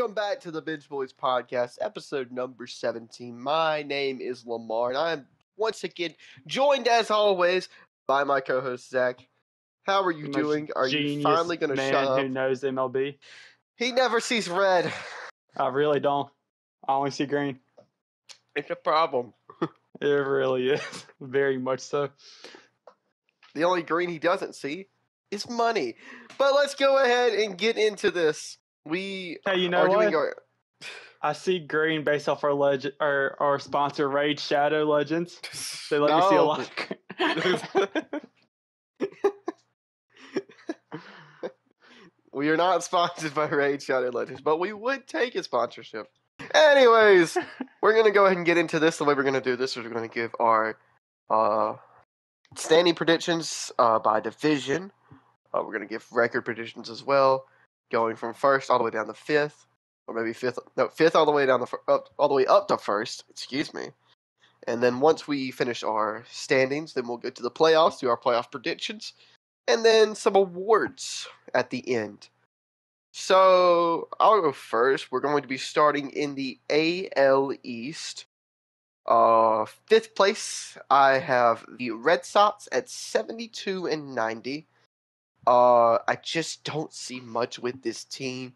Welcome back to the Bench Boys podcast, episode number 17. My name is Lamar, and I'm once again joined, as always, by my co host, Zach. How are you The doing? Are you finally going to shut who knows MLB? He never sees red. I really don't. I only see green. It's a problem. It really is. Very much so. The only green he doesn't see is money. But let's go ahead and get into this. We Hey, you know what? I see green based off our legend, our, our sponsor, Raid Shadow Legends. They let me see a No. lot. we are not sponsored by Raid Shadow Legends, but we would take a sponsorship. Anyways, we're gonna go ahead and get into this. The way we're gonna do this is we're gonna give our uh, standing predictions uh, by division. Uh, we're gonna give record predictions as well, going from first all the way down to fifth, or maybe fifth. No, fifth all the way down the up, all the way up to first. Excuse me. And then once we finish our standings, then we'll go to the playoffs, do our playoff predictions, and then some awards at the end. So I'll go first. We're going to be starting in the AL East. Uh, fifth place, I have the Red Sox at 72 and 90. Uh, I just don't see much with this team.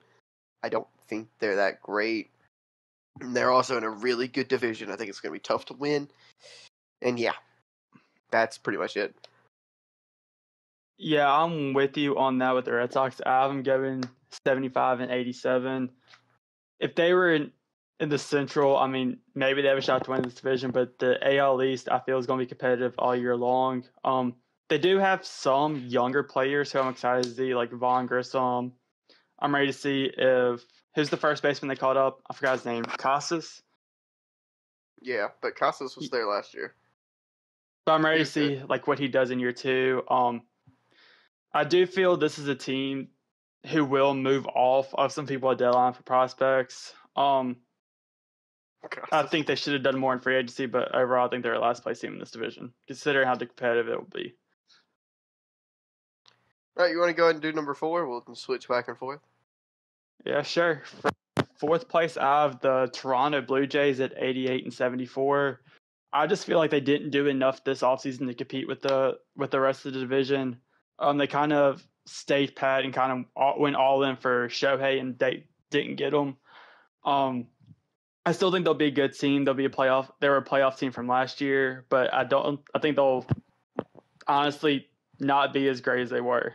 I don't think they're that great. And they're also in a really good division. I think it's going to be tough to win. And yeah, that's pretty much it. yeah, I'm with you on that with the Red Sox. I have them going 75 and 87. If they were in, in the Central, I mean, maybe they have a shot to win this division, but the AL East, I feel, is going to be competitive all year long. Um, they do have some younger players who I'm excited to see, like Vaughn Grissom. I'm ready to see if who's the first baseman they called up. I forgot his name. Casas. Yeah, but Casas was there last year. But I'm ready to He's see like what he does in year two. Um, I do feel this is a team who will move off of some people at deadline for prospects. Um, I think they should have done more in free agency, but overall, I think they're a last place team in this division, considering how competitive it will be. Right, you want to go ahead and do number four? We'll switch back and forth. Yeah, sure. Fourth place, I have the Toronto Blue Jays at 88 and 74. I just feel like they didn't do enough this offseason to compete with the with the rest of the division. Um, they kind of stayed pat and kind of all, went all in for Shohei, and they didn't get him. Um, I still think they'll be a good team. They'll be a playoff. They were a playoff team from last year, but I don't. I think they'll honestly not be as great as they were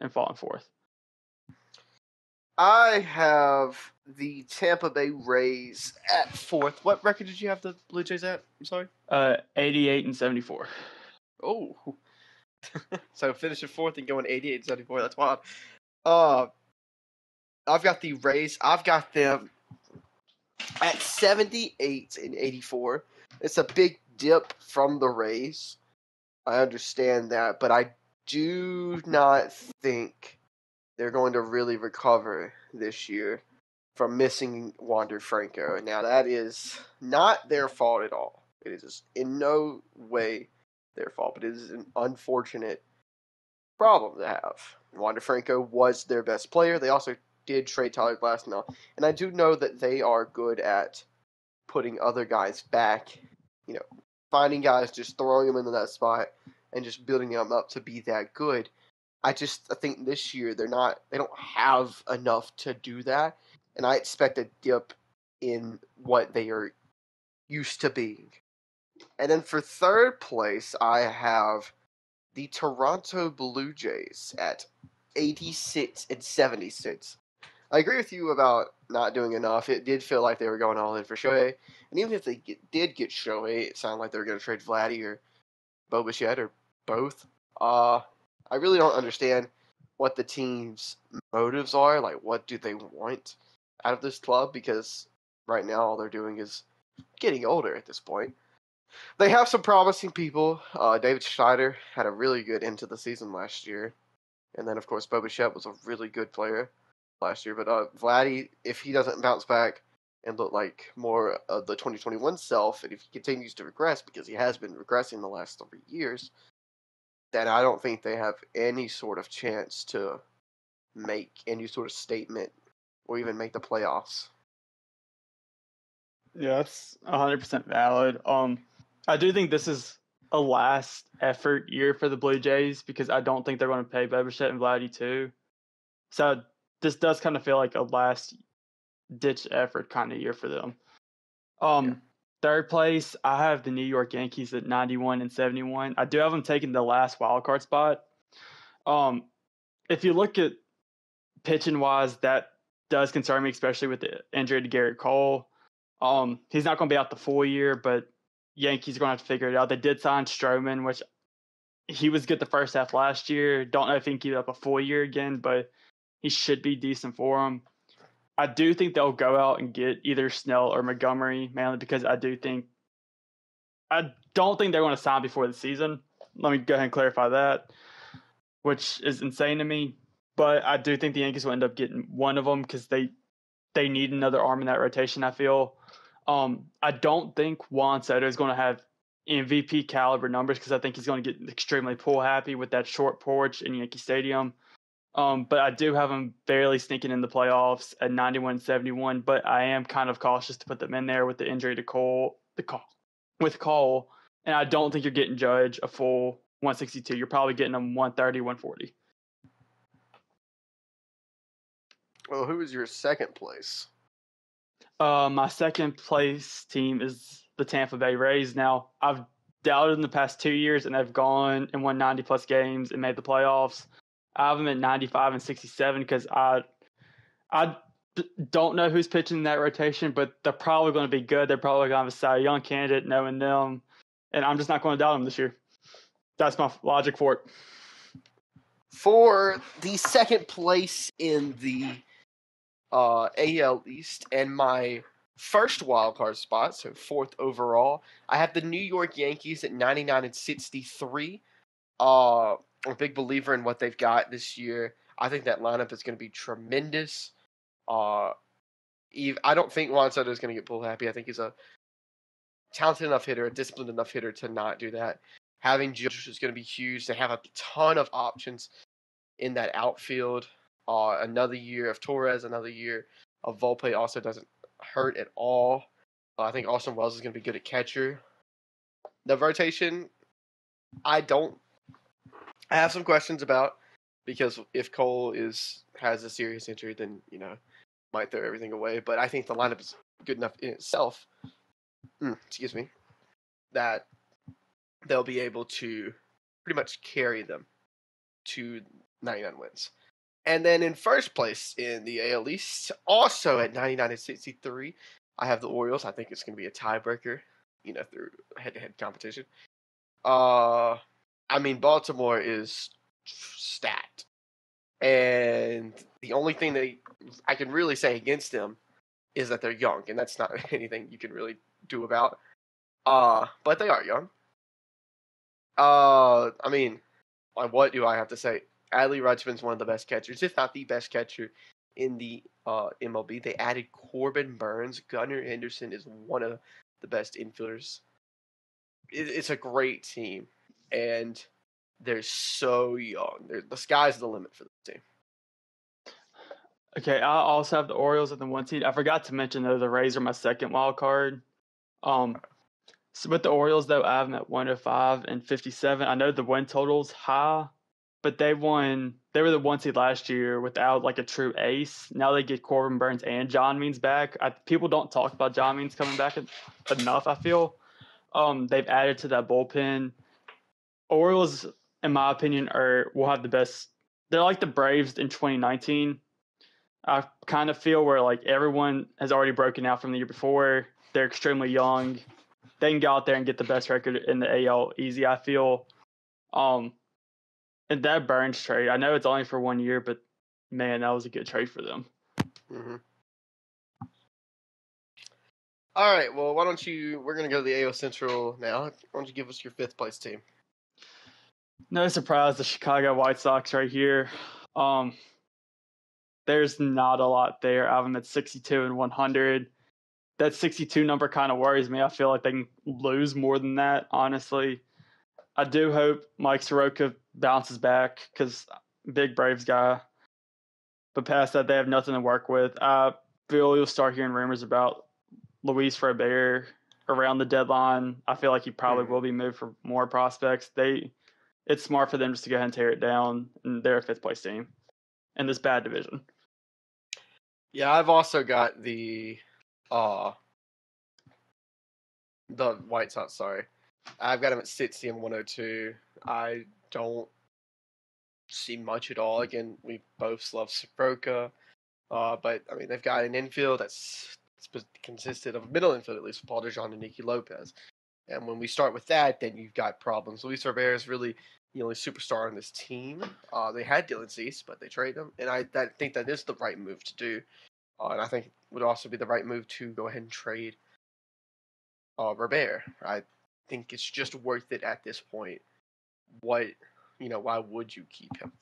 and falling fourth. I have the Tampa Bay Rays at fourth. What record did you have the Blue Jays at? I'm sorry. Uh, 88 and 74. Oh. so finishing fourth and going 88 and 74. That's wild. Uh, I've got the Rays. I've got them at 78 and 84. It's a big dip from the Rays. I understand that, but I do not think they're going to really recover this year from missing Wander Franco. Now that is not their fault at all. It is in no way their fault, but it is an unfortunate problem to have. Wander Franco was their best player. They also did trade Tyler Glasnow, and I do know that they are good at putting other guys back. You know, finding guys, just throwing them into that spot, and just building them up to be that good. I just I think this year they're not they don't have enough to do that, and I expect a dip in what they are used to being. And then for third place, I have the Toronto Blue Jays at 86 and 76. I agree with you about not doing enough. It did feel like they were going all in for Shohei. And even if they get, did get Shohei, it sounded like they were going to trade Vladdy or Bo or both. Uh, I really don't understand what the team's motives are. Like, what do they want out of this club? Because right now, all they're doing is getting older at this point. They have some promising people. Uh, Davis Schneider had a really good end to the season last year. And then, of course, Bo Bichette was a really good player last year. But uh, Vladdy, if he doesn't bounce back and look like more of the 2021 self, and if he continues to regress, because he has been regressing the last three years, then I don't think they have any sort of chance to make any sort of statement or even make the playoffs. Yes, 100% valid. Um, I do think this is a last effort year for the Blue Jays because I don't think they're going to pay Bo Bichette and Vladdy too. So this does kind of feel like a last ditch effort kind of year for them. Um, yeah. third place, I have the New York Yankees at 91 and 71. I do have them taking the last wild card spot. Um, if you look at pitching wise, that does concern me, especially with the injury to Gerrit Cole. Um, he's not going to be out the full year, but Yankees are going to have to figure it out. They did sign Stroman, which he was good the first half last year. Don't know if he can keep up a full year again, but he should be decent for him. I do think they'll go out and get either Snell or Montgomery, mainly because I do think I don't think they're going to sign before the season. Let me go ahead and clarify that, which is insane to me. But I do think the Yankees will end up getting one of them because they they need another arm in that rotation. I feel. Um, I don't think Juan Soto is going to have MVP caliber numbers because I think he's going to get extremely pull happy with that short porch in Yankee Stadium. Um, but I do have them barely sneaking in the playoffs at 91 71. But I am kind of cautious to put them in there with the injury to Cole, the Cole, with Cole. And I don't think you're getting Judge a full 162. You're probably getting them 130, 140. Well, who is your second place? Uh, my second place team is the Tampa Bay Rays. Now, I've doubted in the past two years, and they've gone and won 90 plus games and made the playoffs. I have them at 95 and 67 because I, I don't know who's pitching in that rotation, but they're probably going to be good. They're probably going to have a Young candidate, knowing them, and I'm just not going to doubt them this year. That's my logic for it. For the second place in the uh, AL East, and my first wild card spot, so fourth overall, I have the New York Yankees at 99 and 63. Uh, I'm a big believer in what they've got this year. I think that lineup is going to be tremendous. Uh, Eve, I don't think Juan Soto is going to get pull happy. I think he's a talented enough hitter, a disciplined enough hitter to not do that. Having Judge is going to be huge. They have a ton of options in that outfield. Uh, another year of Torres, another year of Volpe also doesn't hurt at all. Uh, I think Austin Wells is going to be good at catcher. The rotation, I don't. I have some questions about because if Cole is has a serious injury, then you know might throw everything away. But I think the lineup is good enough in itself. Mm, excuse me. That they'll be able to pretty much carry them to 99 wins. And then in first place in the AL East, also at 99 and 63, I have the Orioles. I think it's going to be a tiebreaker, you know, through head-to-head competition. Uh, I mean, Baltimore is stacked, and the only thing that I can really say against them is that they're young, and that's not anything you can really do about. Uh, but they are young. Uh, I mean, what do I have to say? Adley Rutschman's one of the best catchers, if not the best catcher in the uh, MLB. They added Corbin Burnes. Gunnar Henderson is one of the best infielders. It, it's a great team, and they're so young. They're, the sky's the limit for the team. Okay, I also have the Orioles at the one seed. I forgot to mention though the Rays are my second wild card. Um, so with the Orioles though, I have them at 105 and 57. I know the win total's high, but they won. They were the one seed last year without like a true ace. Now they get Corbin Burnes and John Means back. I, people don't talk about John Means coming back enough. I feel um, they've added to that bullpen. Orioles, in my opinion, are will have the best. They're like the Braves in 2019. I kind of feel where like everyone has already broken out from the year before. They're extremely young. They can go out there and get the best record in the AL easy. I feel. Um, and that Burnes trade, I know it's only for one year, but man, that was a good trade for them. Mm-hmm. All right, well, why don't you? We're gonna go to the AL Central now. Why don't you give us your fifth place team? No surprise, the Chicago White Sox right here. Um, there's not a lot there. I have them at 62 and 100. That 62 number kind of worries me. I feel like they can lose more than that, honestly. I do hope Mike Soroka bounces back because big Braves guy. but past that, they have nothing to work with. I feel you'll start hearing rumors about Luis Robert around the deadline. I feel like he probably Mhm. will be moved for more prospects. They, it's smart for them just to go ahead and tear it down, and they're a fifth place team in this bad division. Yeah, I've also got the uh the White Sox, sorry. I've got them at 60 and 102. I don't see much at all. Again, we both love Soroka. Uh, but I mean they've got an infield that's consisted of a middle infield at least Paul DeJong and Nicky Lopez. And when we start with that, then you've got problems. Luis Rivera is really the only superstar on this team. Uh, they had Dylan Cease, but they traded him, and I that, think that is the right move to do. Uh, and I think it would also be the right move to go ahead and trade uh, Robert. I think it's just worth it at this point. What, you know, why would you keep him?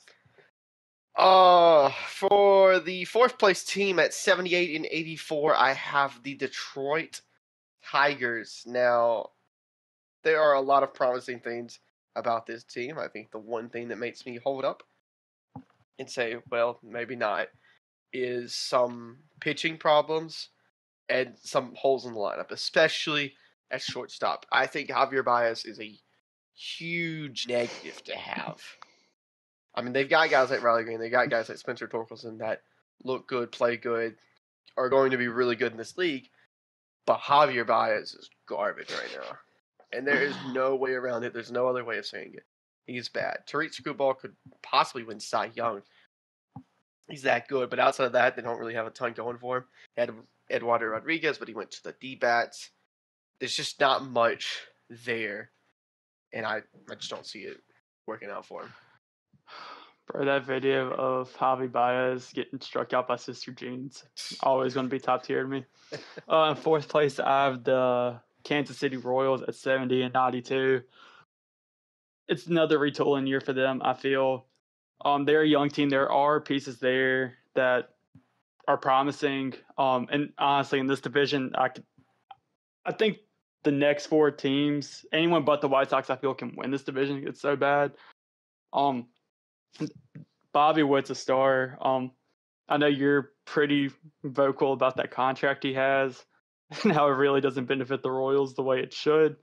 Uh, for the fourth place team at 78 and 84, I have the Detroit Tigers. Now, there are a lot of promising things about this team. I think the one thing that makes me hold up and say, well, maybe not, is some pitching problems and some holes in the lineup, especially at shortstop. I think Javier Baez is a huge negative to have. I mean, they've got guys like Riley Greene, they've got guys like Spencer Torkelson that look good, play good, are going to be really good in this league. But Javier Baez is garbage right now, and there is no way around it. There's no other way of saying it. He's bad. Tarik Skubal could possibly win Cy Young. He's that good, but outside of that, they don't really have a ton going for him. Had Eduardo Rodriguez, but he went to the D bats. There's just not much there, and I, I just don't see it working out for him. Bro, that video of Javi Baez getting struck out by Sister Jeans always going to be top tier to me. Uh, in fourth place, I have the Kansas City Royals at 70 and 92. It's another retooling year for them, I feel. Um, they're a young team. There are pieces there that are promising. Um, and honestly, in this division, I could, I think the next four teams, anyone but the White Sox, I feel can win this division. It's so bad. Um, Bobby Witt's a star. Um, I know you're pretty vocal about that contract he has and how it really doesn't benefit the Royals the way it should.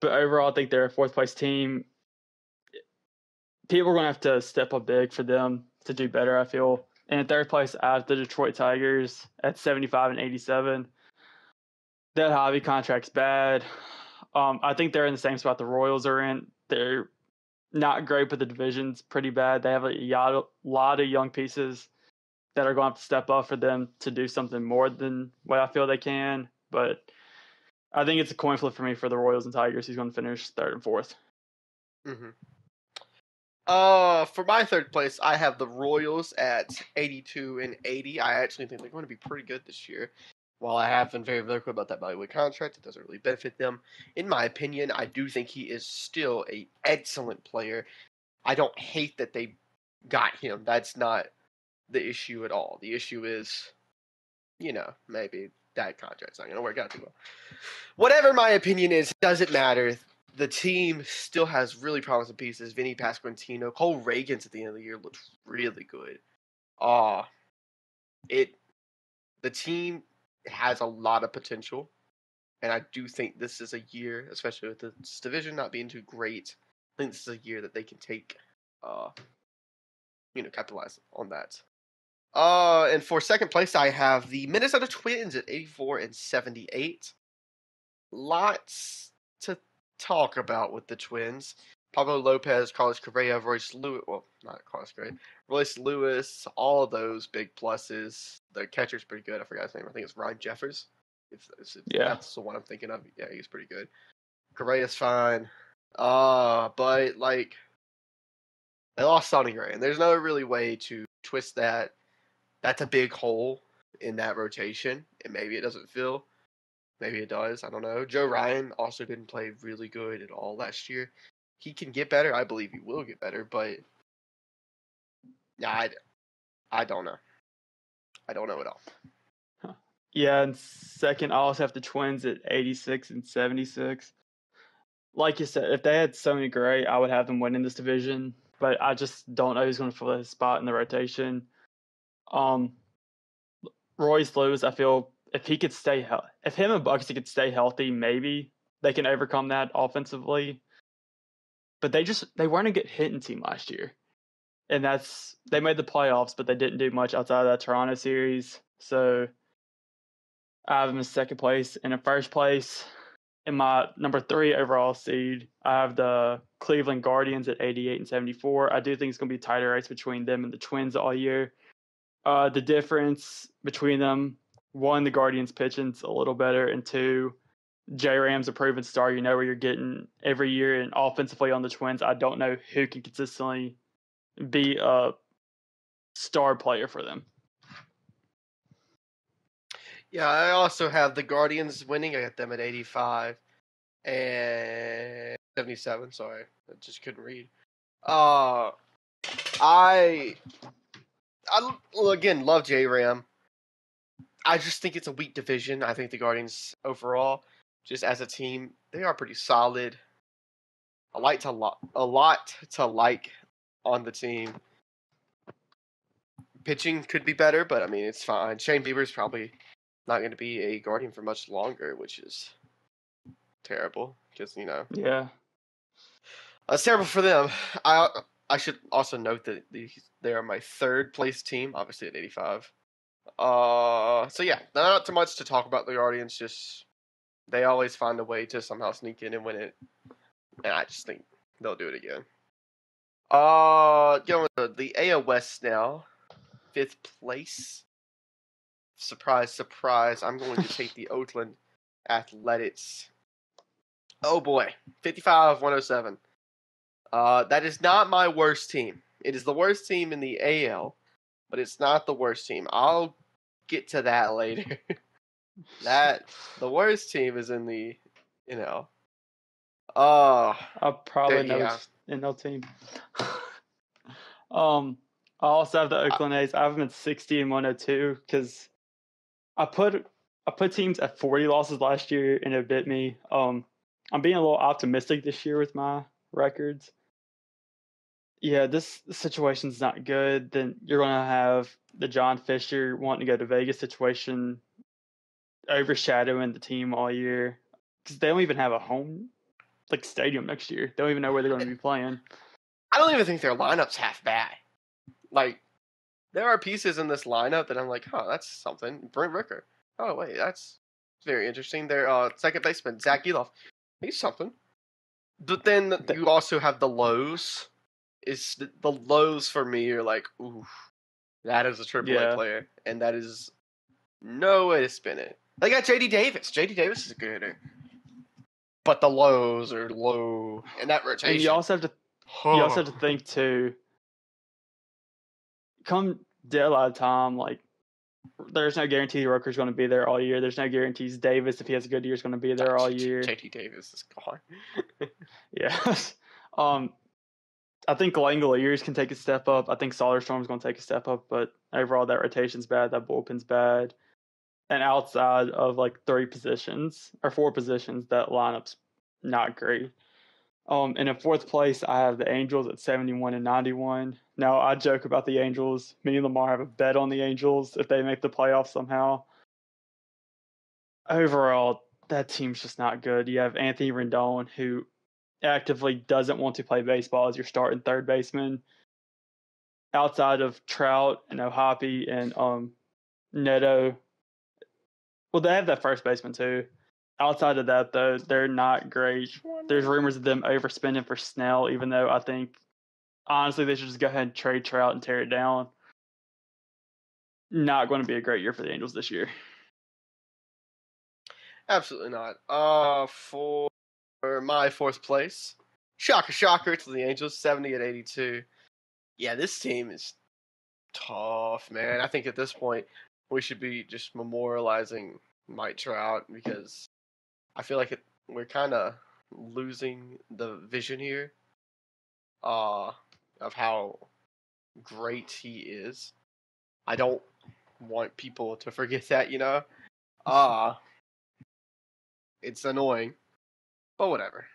But overall, I think they're a fourth place team. People are going to have to step up big for them to do better, I feel. And in third place, I have the Detroit Tigers at 75 and 87. That Javi contract's bad. Um, I think they're in the same spot the Royals are in. They're not great, but the division's pretty bad. They have a lot of young pieces that are going to have to step up for them to do something more than what I feel they can. But I think it's a coin flip for me for the Royals and Tigers. Who's going to finish third and 4th Mm-hmm. Uh, for my third place, I have the Royals at 82 and 80. I actually think they're going to be pretty good this year. While I have been very vocal about that Bobby Witt contract, it doesn't really benefit them. In my opinion, I do think he is still a excellent player. I don't hate that they got him. That's not the issue at all. The issue is, you know, maybe that contract's not going to work out too well. Whatever my opinion is, doesn't matter. The team still has really promising pieces. Vinny Pasquantino, Cole Ragans at the end of the year looked really good. Uh it the team has a lot of potential. And I do think this is a year, especially with this division not being too great, I think this is a year that they can take uh you know, capitalize on that. Uh, and for second place, I have the Minnesota Twins at 84 and 78. Lots to talk about with the Twins. Pablo Lopez, Carlos Correa, Royce Lewis. Well, not Carlos Correa. Royce Lewis, all of those big pluses. The catcher's pretty good. I forgot his name. I think it's Ryan Jeffers. If, if Yeah. that's the one I'm thinking of. Yeah, he's pretty good. Correa's fine. Uh, but like they lost Sonny Gray, and there's no really way to twist that. That's a big hole in that rotation, and maybe it doesn't fill. Maybe it does. I don't know. Joe Ryan also didn't play really good at all last year. He can get better. I believe he will get better, but I, I don't know. I don't know at all. Yeah, and second, I also have the Twins at 86 and 76. Like you said, if they had Sonny Gray, I would have them winning this division, but I just don't know who's going to fill his spot in the rotation. Um, Royce Lewis, I feel if he could stay, he- if him and Bucksy could stay healthy, maybe they can overcome that offensively. But they just they weren't a good hitting team last year, and that's they made the playoffs, but they didn't do much outside of that Toronto series. So I have them in second place, and in first place, in my number three overall seed, I have the Cleveland Guardians at 88 and 74. I do think it's going to be a tighter race between them and the Twins all year. Uh, the difference between them, one, the Guardians pitching's a little better, and two, J Ram's a proven star. You know where you're getting every year, and offensively on the Twins, I don't know who can consistently be a star player for them. Yeah, I also have the Guardians winning. I got them at 85 and 77. Sorry, I just couldn't read. Uh, I, I well, again love J Ram. I just think it's a weak division. I think the Guardians overall, just as a team, they are pretty solid. I like to lo- a lot to like on the team. Pitching could be better, but I mean it's fine. Shane Bieber's probably not going to be a guardian for much longer, which is terrible. Because you know Yeah. it's terrible for them. I I should also note that these, they are my third place team, obviously at 85. Uh, so yeah, not too much to talk about the Guardians. Just they always find a way to somehow sneak in and win it, and I just think they'll do it again. Uh, going to the West now, fifth place. Surprise, surprise! I'm going to take the Oakland Athletics. Oh boy, 55 107. Uh, that is not my worst team. It is the worst team in the AL, but it's not the worst team. I'll get to that later. that the worst team is in the, you know. Uh, I probably know yeah. in no team. um, I also have the Oakland A's. I have them at sixty and one hundred two because I put I put teams at forty losses last year and it bit me. Um, I'm being a little optimistic this year with my records. Yeah, this situation's not good. Then you're gonna have the John Fisher wanting to go to Vegas situation overshadowing the team all year because they don't even have a home like stadium next year. They don't even know where they're going to be playing. I don't even think their lineup's half bad. Like, there are pieces in this lineup that I'm like, huh, that's something. Brent Rooker. Oh wait, that's very interesting. Their uh, second baseman Zach Gelof. He's something. But then you also have the lows. Is the, the lows for me are like, ooh, that is a triple A player, and that is no way to spin it. They got JD Davis. JD Davis is a good hitter, but the lows are low, and that rotation. And you also have to you also have to think too. Come deadline time, like there's no guarantee Rooker's going to be there all year. There's no guarantees Davis, if he has a good year, is going to be there all year. JT Davis is gone. yes. um, I think Langeliers can take a step up. I think Soderstrom's going to take a step up, but overall, that rotation's bad. That bullpen's bad. And outside of like three positions or four positions, that lineup's not great. Um, and in fourth place, I have the Angels at 71 and 91. Now, I joke about the Angels. Me and Lamar have a bet on the Angels if they make the playoffs somehow. Overall, that team's just not good. You have Anthony Rendon, who actively doesn't want to play baseball as your starting third baseman. Outside of Trout and O'Hoppe and um, Neto, well, they have that first baseman too. Outside of that, though, they're not great. There's rumors of them overspending for Snell, even though I think honestly they should just go ahead and trade Trout and tear it down. Not going to be a great year for the Angels this year. Absolutely not. Uh, for my fourth place, shocker, shocker to the Angels, seventy at eighty-two. Yeah, this team is tough, man. I think at this point we should be just memorializing Mike Trout because I feel like it, we're kind of losing the vision here. Uh, of how great he is. I don't want people to forget that, you know. Uh it's annoying, but whatever.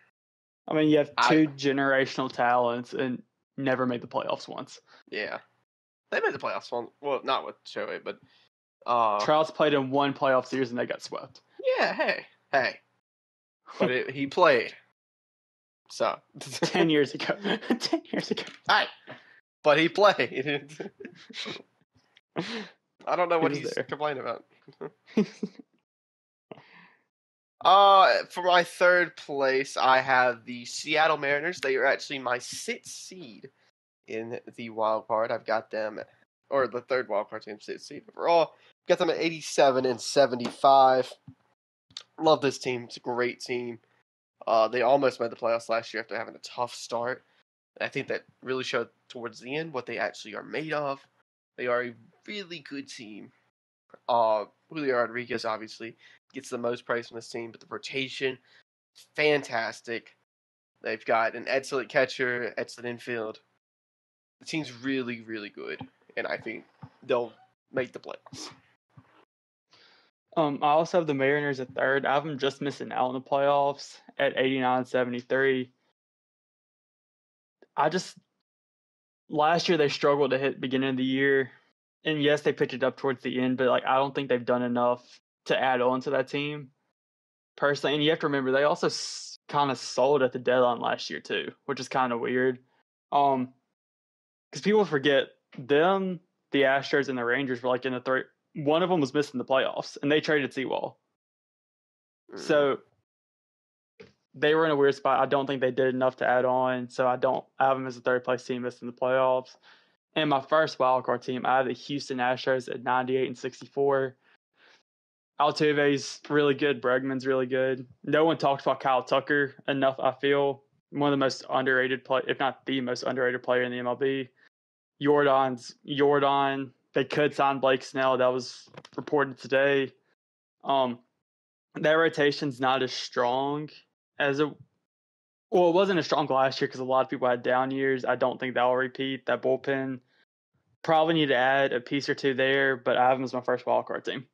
I mean, you have I- two generational talents and never made the playoffs once. Yeah, They made the playoffs. once. well, not with Shohei, but uh, Trout's played in one playoff series and they got swept. yeah. Hey, hey, but it, he played. So Ten years ago. Ten years ago. Hey, but he played. I don't know what was he's there. complaining about. Uh, for my third place, I have the Seattle Mariners. They are actually my sixth seed in the wild card. I've got them, or the third wild card team, sixth seed overall. Got them at 87 and 75. Love this team. It's a great team. Uh, they almost made the playoffs last year after having a tough start. I think that really showed towards the end what they actually are made of. They are a really good team. Uh, Julio Rodriguez obviously gets the most praise from this team, but the rotation, fantastic. They've got an excellent catcher, excellent infield. The team's really, really good, and I think they'll make the playoffs. Um, I also have the Mariners at third. I have them just missing out in the playoffs at 89 73. I just last year they struggled to hit beginning of the year. And yes, they picked it up towards the end, but like I don't think they've done enough to add on to that team personally. And you have to remember they also s- kind of sold at the deadline last year too, which is kind of weird. Um, because people forget them, the Astros and the Rangers were like in the three. One of them was missing the playoffs, and they traded Sewald. Mm. So they were in a weird spot. I don't think they did enough to add on. So I don't I have them as a third place team missing the playoffs. And my first wild card team, I have the Houston Astros at 98 and 64. Altuve's really good. Bregman's really good. No one talks about Kyle Tucker enough. I feel one of the most underrated play, if not the most underrated player in the MLB. Jordan's Jordan. They could sign Blake Snell. That was reported today. Um, that rotation's not as strong as it. Well, it wasn't as strong last year because a lot of people had down years. I don't think that will repeat. That bullpen probably need to add a piece or two there, but I have as my first wildcard team.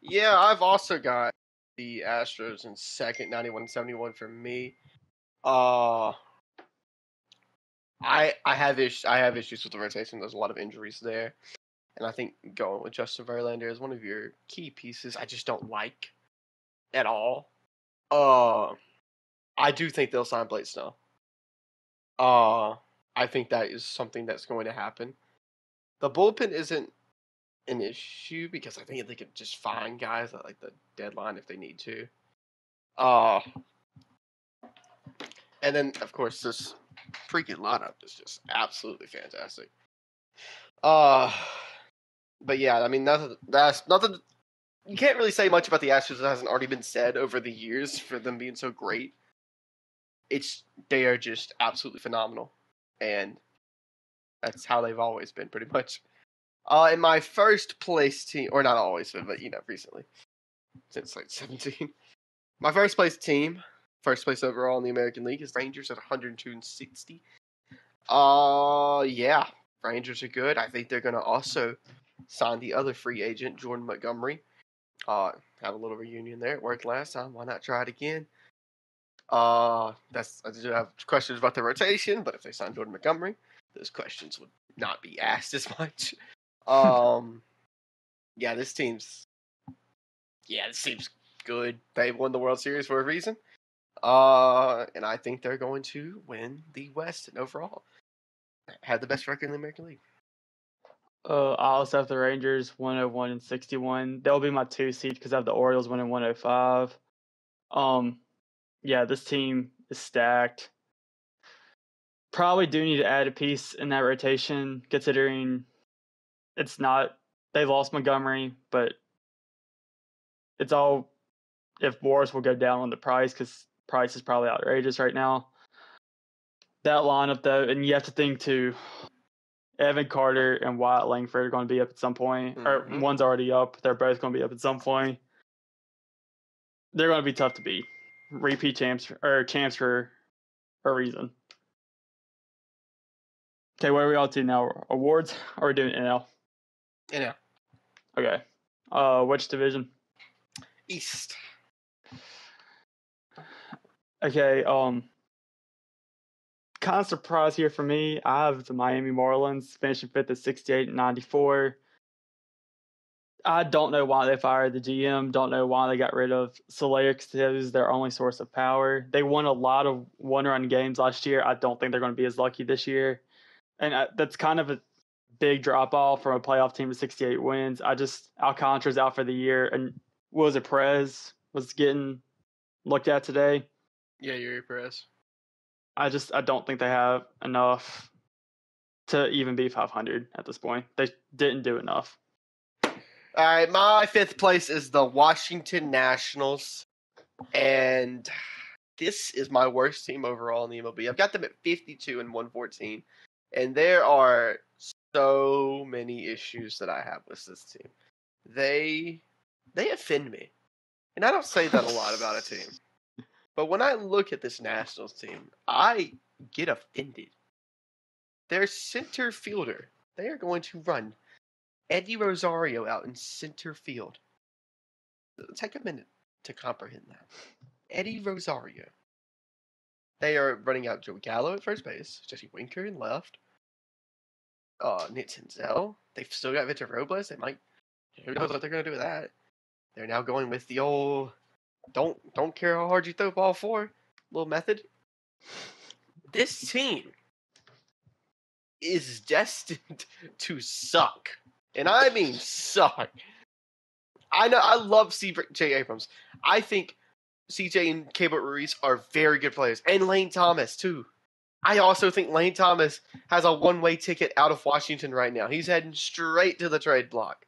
Yeah, I've also got the Astros in second, 91-71 for me. Uh I I have issues I have issues with the rotation. There's a lot of injuries there. And I think going with Justin Verlander is one of your key pieces I just don't like at all. Uh I do think they'll sign Blake Snell. Uh I think that is something that's going to happen. The bullpen isn't an issue because I think they could just find guys at like the deadline if they need to. Uh and then of course this freaking lineup is just absolutely fantastic. Uh but yeah, I mean nothing that's nothing you can't really say much about the Astros that hasn't already been said over the years for them being so great. It's they are just absolutely phenomenal. And that's how they've always been pretty much. Uh, in my first place team, or not always, but you know, recently, since like 17. My first place team, first place overall in the American League, is Rangers at 102 and 60. Uh, yeah, Rangers are good. I think they're going to also sign the other free agent, Jordan Montgomery. Uh, have a little reunion there. It worked last time. Why not try it again? Uh, that's I do have questions about the rotation, but if they sign Jordan Montgomery, those questions would not be asked as much. Um, yeah, this team's yeah, this team's good. They won the World Series for a reason. Uh, and I think they're going to win the West and overall have the best record in the American League. Uh, I also have the Rangers 101 and 61. They'll be my two seed because I have the Orioles winning 105. Um, yeah, this team is stacked. Probably do need to add a piece in that rotation, considering it's not they lost Montgomery, but it's all if Boras will go down on the price because price is probably outrageous right now. That lineup though, and you have to think too. Evan Carter and Wyatt Langford are going to be up at some point, or Mhm. one's already up. They're both going to be up at some point. They're going to be tough to beat. Repeat champs or champs for a reason. Okay, what are we all to now? Awards? Or are we doing NL? Know, Okay. Uh, which division? East. Okay. Um, kind of surprise here for me. I have the Miami Marlins finishing fifth at 68 and 94. I don't know why they fired the GM. Don't know why they got rid of Soler because it was their only source of power. They won a lot of one-run games last year. I don't think they're going to be as lucky this year, and I, that's kind of a big drop off from a playoff team of 68 wins. I just Alcantara's out for the year, and was it Perez was getting looked at today. Yeah, Eury Perez. I just I don't think they have enough to even be 500 at this point. They didn't do enough. All right, my fifth place is the Washington Nationals, and this is my worst team overall in the MLB. I've got them at 52 and 114, and there are so many issues that I have with this team. They they offend me, and I don't say that a lot about a team. But when I look at this Nationals team, I get offended. Their center fielder, they are going to run Eddie Rosario out in center field. Take a minute to comprehend that. Eddie Rosario. They are running out Joey Gallo at first base, Jesse Winker in left, uh, Nick Senzel. They've still got Victor Robles. They might. Who knows what they're going to do with that? They're now going with the old don't don't care how hard you throw ball for little method. This team is destined to suck, and I mean suck. I know I love CJ Abrams. I think CJ and Keibert Ruiz are very good players, and Lane Thomas too. I also think Lane Thomas has a one-way ticket out of Washington right now. He's heading straight to the trade block.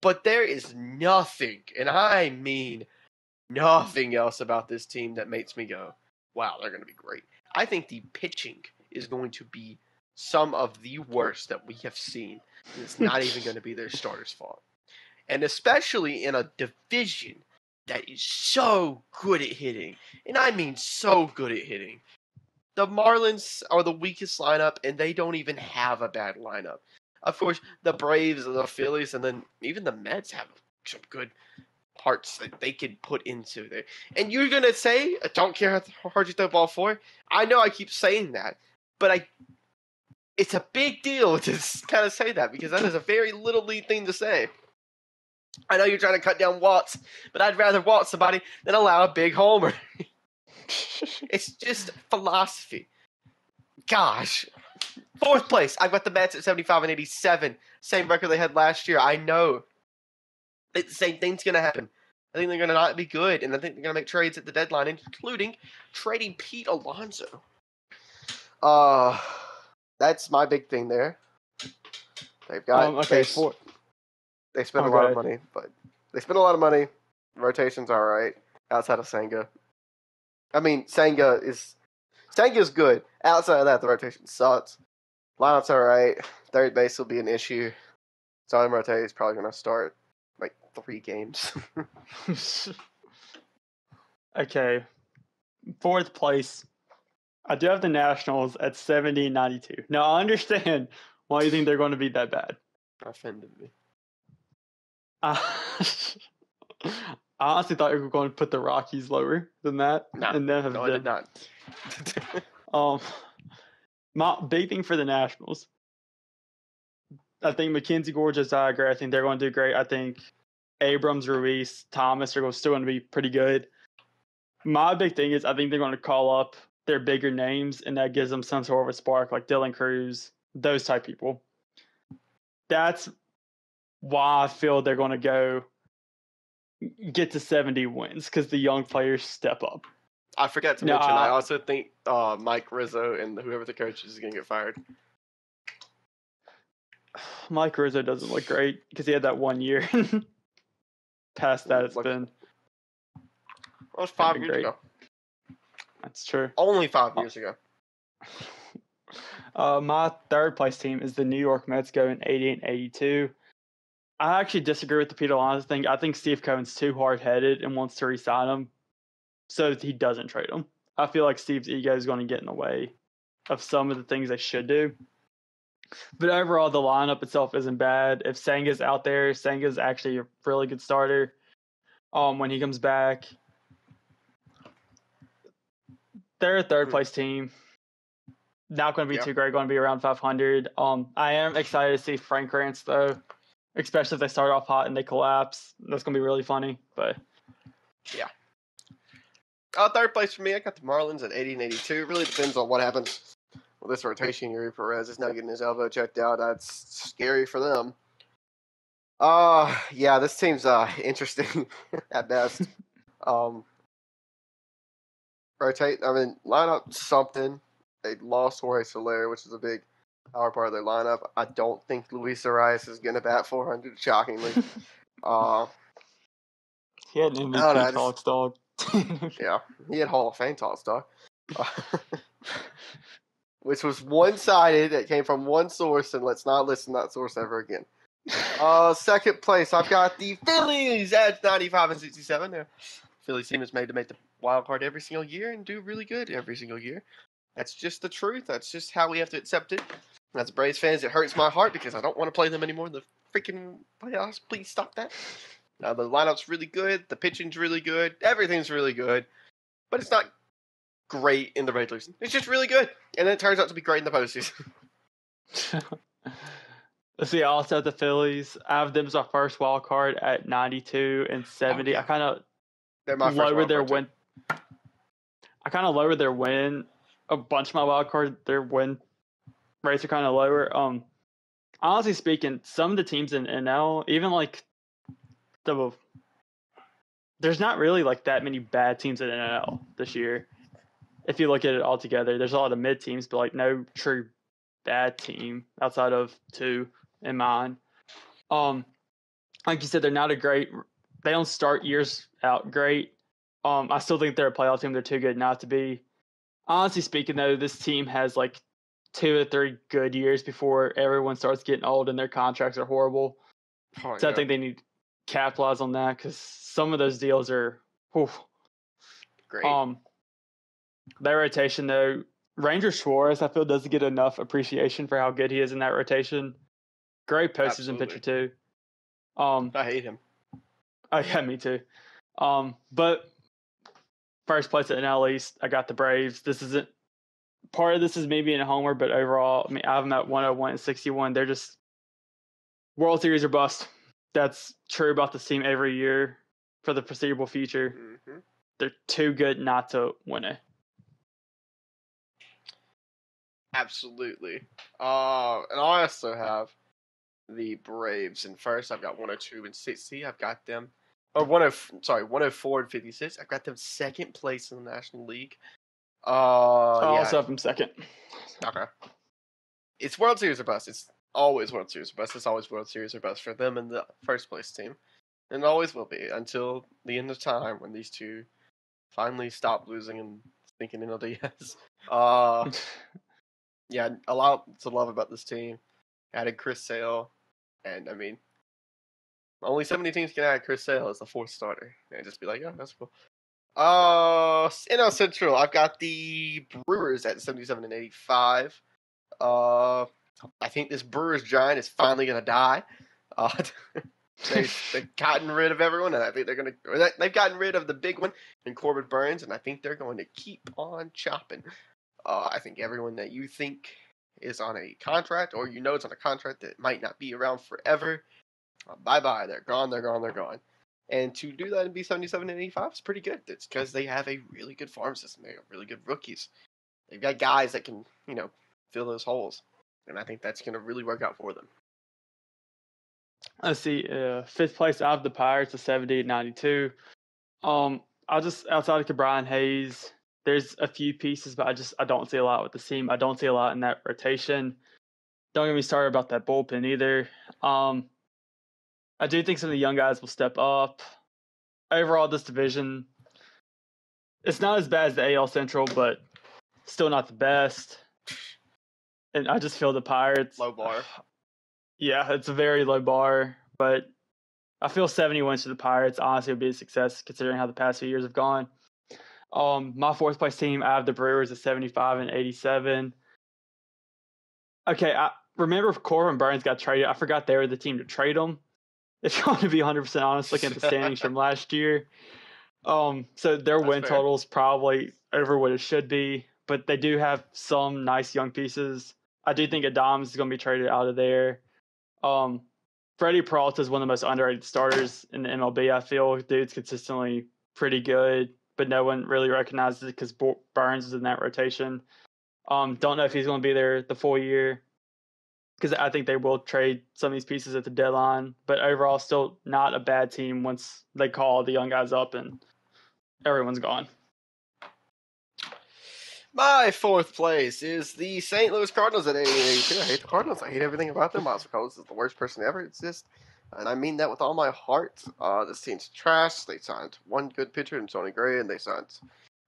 But there is nothing, and I mean nothing else about this team that makes me go, wow, they're going to be great. I think the pitching is going to be some of the worst that we have seen. It's not even going to be their starters' fault. And especially in a division that is so good at hitting. And I mean so good at hitting. The Marlins are the weakest lineup, and they don't even have a bad lineup. Of course, the Braves and the Phillies, and then even the Mets have some good parts that they could put into there. And you're gonna say, I don't care how hard you throw the ball for. I know I keep saying that, but I it's a big deal to kind of say that because that is a very little lead thing to say. I know you're trying to cut down Watts, but I'd rather waltz somebody than allow a big homer. it's just philosophy. Gosh. Fourth place, I've got the Mets at 75 and 87. Same record they had last year. I know the same thing's going to happen. I think they're going to not be good, and I think they're going to make trades at the deadline, including trading Pete Alonso. Uh, that's my big thing there. They've got Um, okay, they, for, they spend Oh, a lot of money, but they spend a lot of money. Rotation's all right outside of Senga. I mean, Senga is Senga's good. Outside of that, the rotation sucks. Lineup's all right. Third base will be an issue. Starting rotate is probably going to start like three games. okay, fourth place. I do have the Nationals at 70 and 92. Now, I understand why you think they're going to be that bad. Offended me. Uh, I honestly thought you were going to put the Rockies lower than that. No, and then have No, I did not. Um, my big thing for the Nationals. I think Mackenzie Gore, I agree. I think they're going to do great. I think Abrams, Ruiz, Thomas are still going to be pretty good. My big thing is I think they're going to call up their bigger names, and that gives them some sort of a spark, like Dylan Crews, those type people. That's why I feel they're going to go get to 70 wins because the young players step up. I forgot to No, mention. I also think uh, Mike Rizzo and whoever the coach is is going to get fired. Mike Rizzo doesn't look great because he had that one year. Past that, it's Look- been That was five years great. ago. That's true. Only five Oh. years ago. Uh, my third place team is the New York Mets going 80 and 82. I actually disagree with the Peter Alonso thing. I think Steve Cohen's too hard headed and wants to resign him, so he doesn't trade him. I feel like Steve's ego is going to get in the way of some of the things they should do. But overall, the lineup itself isn't bad. If Senga's out there, Senga's actually a really good starter. Um, when he comes back, they're a third Hmm. place team. not going to be Yeah. too great. Going to be around 500. Um, I am excited to see Frank Rance though, especially if they start off hot and they collapse. That's going to be really funny. But yeah, Uh, third place for me, I got the Marlins at 80 and 82. It really depends on what happens with this rotation. Eury Perez is now getting his elbow checked out. That's scary for them. Uh, yeah, this team's uh interesting at best. um, rotate. I mean, line up something. They lost Jorge Soler, which is a big power part of their lineup. I don't think Luis Arraez is going to bat 400. Shockingly, uh, he had an don't know, I just- talks, dog. yeah, he had Hall of Fame talk stock. which was one sided. It came from one source, and let's not listen to that source ever again. Uh, second place, I've got the Phillies at 95 and 67. Their Phillies team is made to make the wild card every single year and do really good every single year. That's just the truth. That's just how we have to accept it. As Braves fans, it hurts my heart because I don't want to play them anymore in the freaking playoffs. Please stop that. Uh, the lineup's really good. The pitching's really good. Everything's really good. But it's not great in the regular season. It's just really good. And then it turns out to be great in the postseason. Let's see. Also, the Phillies. I have them as our first wild card at 92 and 70. yeah. I kind of They're my first their win. I kind of lowered their win. A bunch of my wild card, their win rates are kind of lower. Um, honestly speaking, some of the teams in NL, even like the, there's not really like that many bad teams in NL this year. If you look at it all together, there's a lot of mid teams, but like no true bad team outside of two in mine. Um, like you said, they're not a great. They don't start years out great. Um, I still think they're a playoff team. They're too good not to be. Honestly speaking, though, this team has like two or three good years before everyone starts getting old and their contracts are horrible. Oh, So I think they need to capitalize on that because some of those deals are. whew. great. Um, their rotation though, Ranger Suarez, I feel doesn't get enough appreciation for how good he is in that rotation. Great postseason Absolutely. pitcher too. Um, I hate him. Oh yeah, me too. Um, but first place at NL East, I got the Braves. This isn't part of this is me being a homer, but overall, I mean, I have them at 101 and 61. They're just World Series or bust. That's true about this team every year for the foreseeable future. hmm They're too good not to win it. Absolutely. Uh, and I also have the Braves in first. I've got 102 and 60. I've got them. Or 10, sorry, 104 and 56. I've got them second place in the National League. Uh, I yeah. also have them second. Okay. It's World Series or bust. It's always World Series or bust. It's always World Series or bust for them and the first place team. And always will be until the end of time when these two finally stop losing and thinking in NLDS. Uh, yeah, a lot to love about this team. Added Chris Sale, and I mean, only so many teams can add Chris Sale as the fourth starter, and just be like, oh, that's cool. Uh, NL Central, I've got the Brewers at seventy-seven and eighty-five. Uh, I think this Brewers giant is finally gonna die. Uh, they they've gotten rid of everyone, and I think they're. Or they- they've gotten rid of the big one in Corbin Burnes, and I think they're going to keep on chopping. Uh, I think everyone that you think is on a contract, or you know it's on a contract that might not be around forever, bye bye. They're gone. They're gone. They're gone. And to do that and be 77 and 85 is pretty good. It's because they have a really good farm system. They have really good rookies. They've got guys that can, you know, fill those holes. And I think that's going to really work out for them. Let's see. Uh, fifth place out of the Pirates, a 70 and 92. Um, I'll just outside of Brian Hayes, there's a few pieces, but I just I don't see a lot with the team. I don't see a lot in that rotation. Don't get me started about that bullpen either. Um, I do think some of the young guys will step up. Overall, this division, it's not as bad as the AL Central, but still not the best. And I just feel the Pirates Low bar. Yeah, it's a very low bar, but I feel 70 wins to the Pirates honestly would be a success considering how the past few years have gone. Um, my fourth place team, I have the Brewers at 75 and 87. Okay, I remember if Corbin Burnes got traded. I forgot they were the team to trade him. If you want to be 100% honest, looking at the standings from last year. Um, so their That's win fair. total's probably over what it should be, but they do have some nice young pieces. I do think Adames is going to be traded out of there. Um, Freddie Peralta is one of the most underrated starters in the MLB. I feel dude's consistently pretty good, but no one really recognizes it because Burnes is in that rotation. Um, don't know if he's going to be there the full year because I think they will trade some of these pieces at the deadline. But overall, still not a bad team once they call the young guys up and everyone's gone. My fourth place is the St. Louis Cardinals at 88. I hate the Cardinals. I hate everything about them. Miles Carlos is the worst person to ever exist. And I mean that with all my heart. Uh, this team's trash. They signed one good pitcher in Sonny Gray, and they signed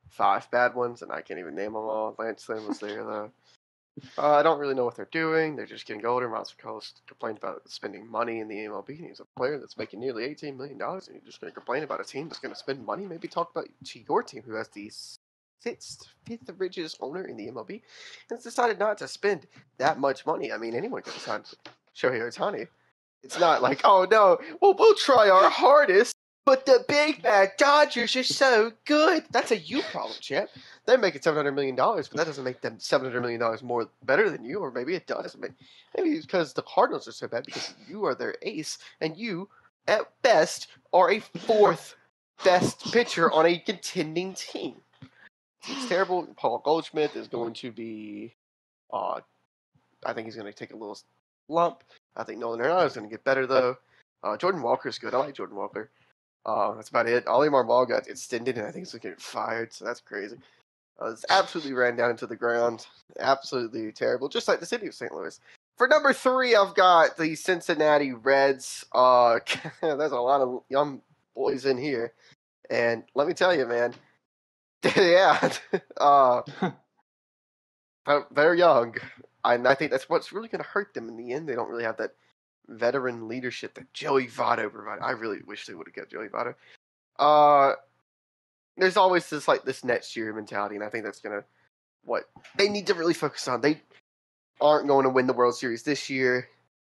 five bad ones, and I can't even name them all. Lance Lynn was there, though. Uh, I don't really know what they're doing. They're just getting older. Miles Carlos complained about spending money in the MLB. He's a player that's making nearly $18 million, and you're just going to complain about a team that's going to spend money? Maybe talk about to your team who has the fifth, fifth richest owner in the MLB, and has decided not to spend that much money. I mean, anyone could sign Shohei Ohtani. It's not like, oh no, well we'll try our hardest, but the big bad Dodgers are so good. That's a you problem, champ. They're making seven hundred million dollars, but that doesn't make them seven hundred million dollars more better than you, or maybe it does. Maybe it's because the Cardinals are so bad because you are their ace, and you, at best, are a fourth best pitcher on a contending team. It's terrible. Paul Goldschmidt is going to be, uh, I think he's going to take a little lump. I think Nolan Arenado is going to get better though. Uh, Jordan Walker is good. I like Jordan Walker. Uh, that's about it. Oli Marmol got extended, and I think he's going to get fired. So that's crazy. Uh, it's absolutely ran down into the ground. Absolutely terrible. Just like the city of St. Louis. For number three, I've got the Cincinnati Reds. Uh, there's a lot of young boys in here, and let me tell you, man, yeah, uh, they're young, and I think that's what's really going to hurt them in the end. They don't really have that veteran leadership that Joey Votto provided. I really wish they would have kept Joey Votto. Uh, there's always this like this next year mentality, and I think that's gonna what they need to really focus on. They aren't going to win the World Series this year,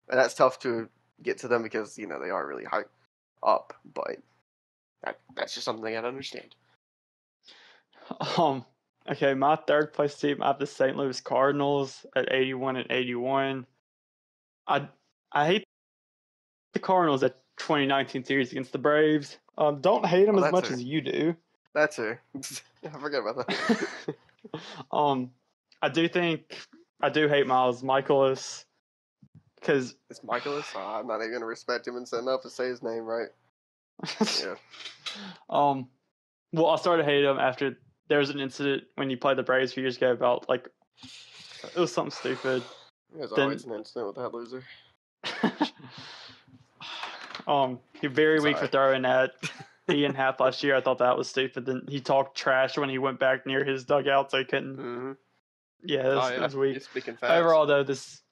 and that's tough to get to them because you know they are really high up. But that, that's just something I to understand. Um, okay, my third place team, I have the St. Louis Cardinals at 81 and 81. I I hate the Cardinals at 2019 series against the Braves. Um, don't hate them oh, as much her. as you do. That's her. I forget about that. um, I do think I do hate Miles Michaelis because it's Michaelis. Oh, I'm not even gonna respect him and say enough to say his name right. yeah. Um. Well, I started hating him after there was an incident when you played the Braves a few years ago about like it was something stupid. There's then, always an incident with that loser. um, he very Sorry. weak for throwing at Ian half last year. I thought that was stupid. Then he talked trash when he went back near his dugout, so he couldn't. Mm-hmm. Yeah, that's, oh, yeah. was weak. Overall, though, this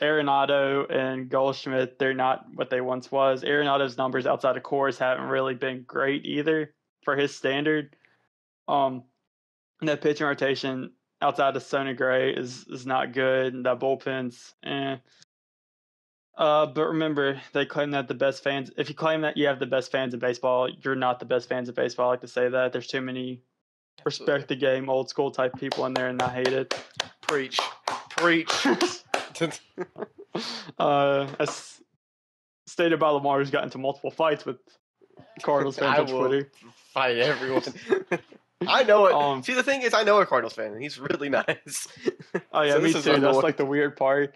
Arenado and Goldschmidt, they're not what they once was. Arenado's numbers outside of Coors haven't really been great either for his standard. Um, that pitching rotation outside of Sonny Gray is is not good. And that bullpen's eh. Uh, but remember, they claim that the best fans. If you claim that you have the best fans in baseball, you're not the best fans of baseball. I like to say that. There's too many respect the game, old school type people in there, and I hate it. Preach, preach. uh, as stated by Lamar, who's got into multiple fights with Cardinals fans on Twitter. Fight everyone. I know it. Um, See, the thing is, I know a Cardinals fan, and he's really nice. Oh yeah, so me too. That's like the weird part.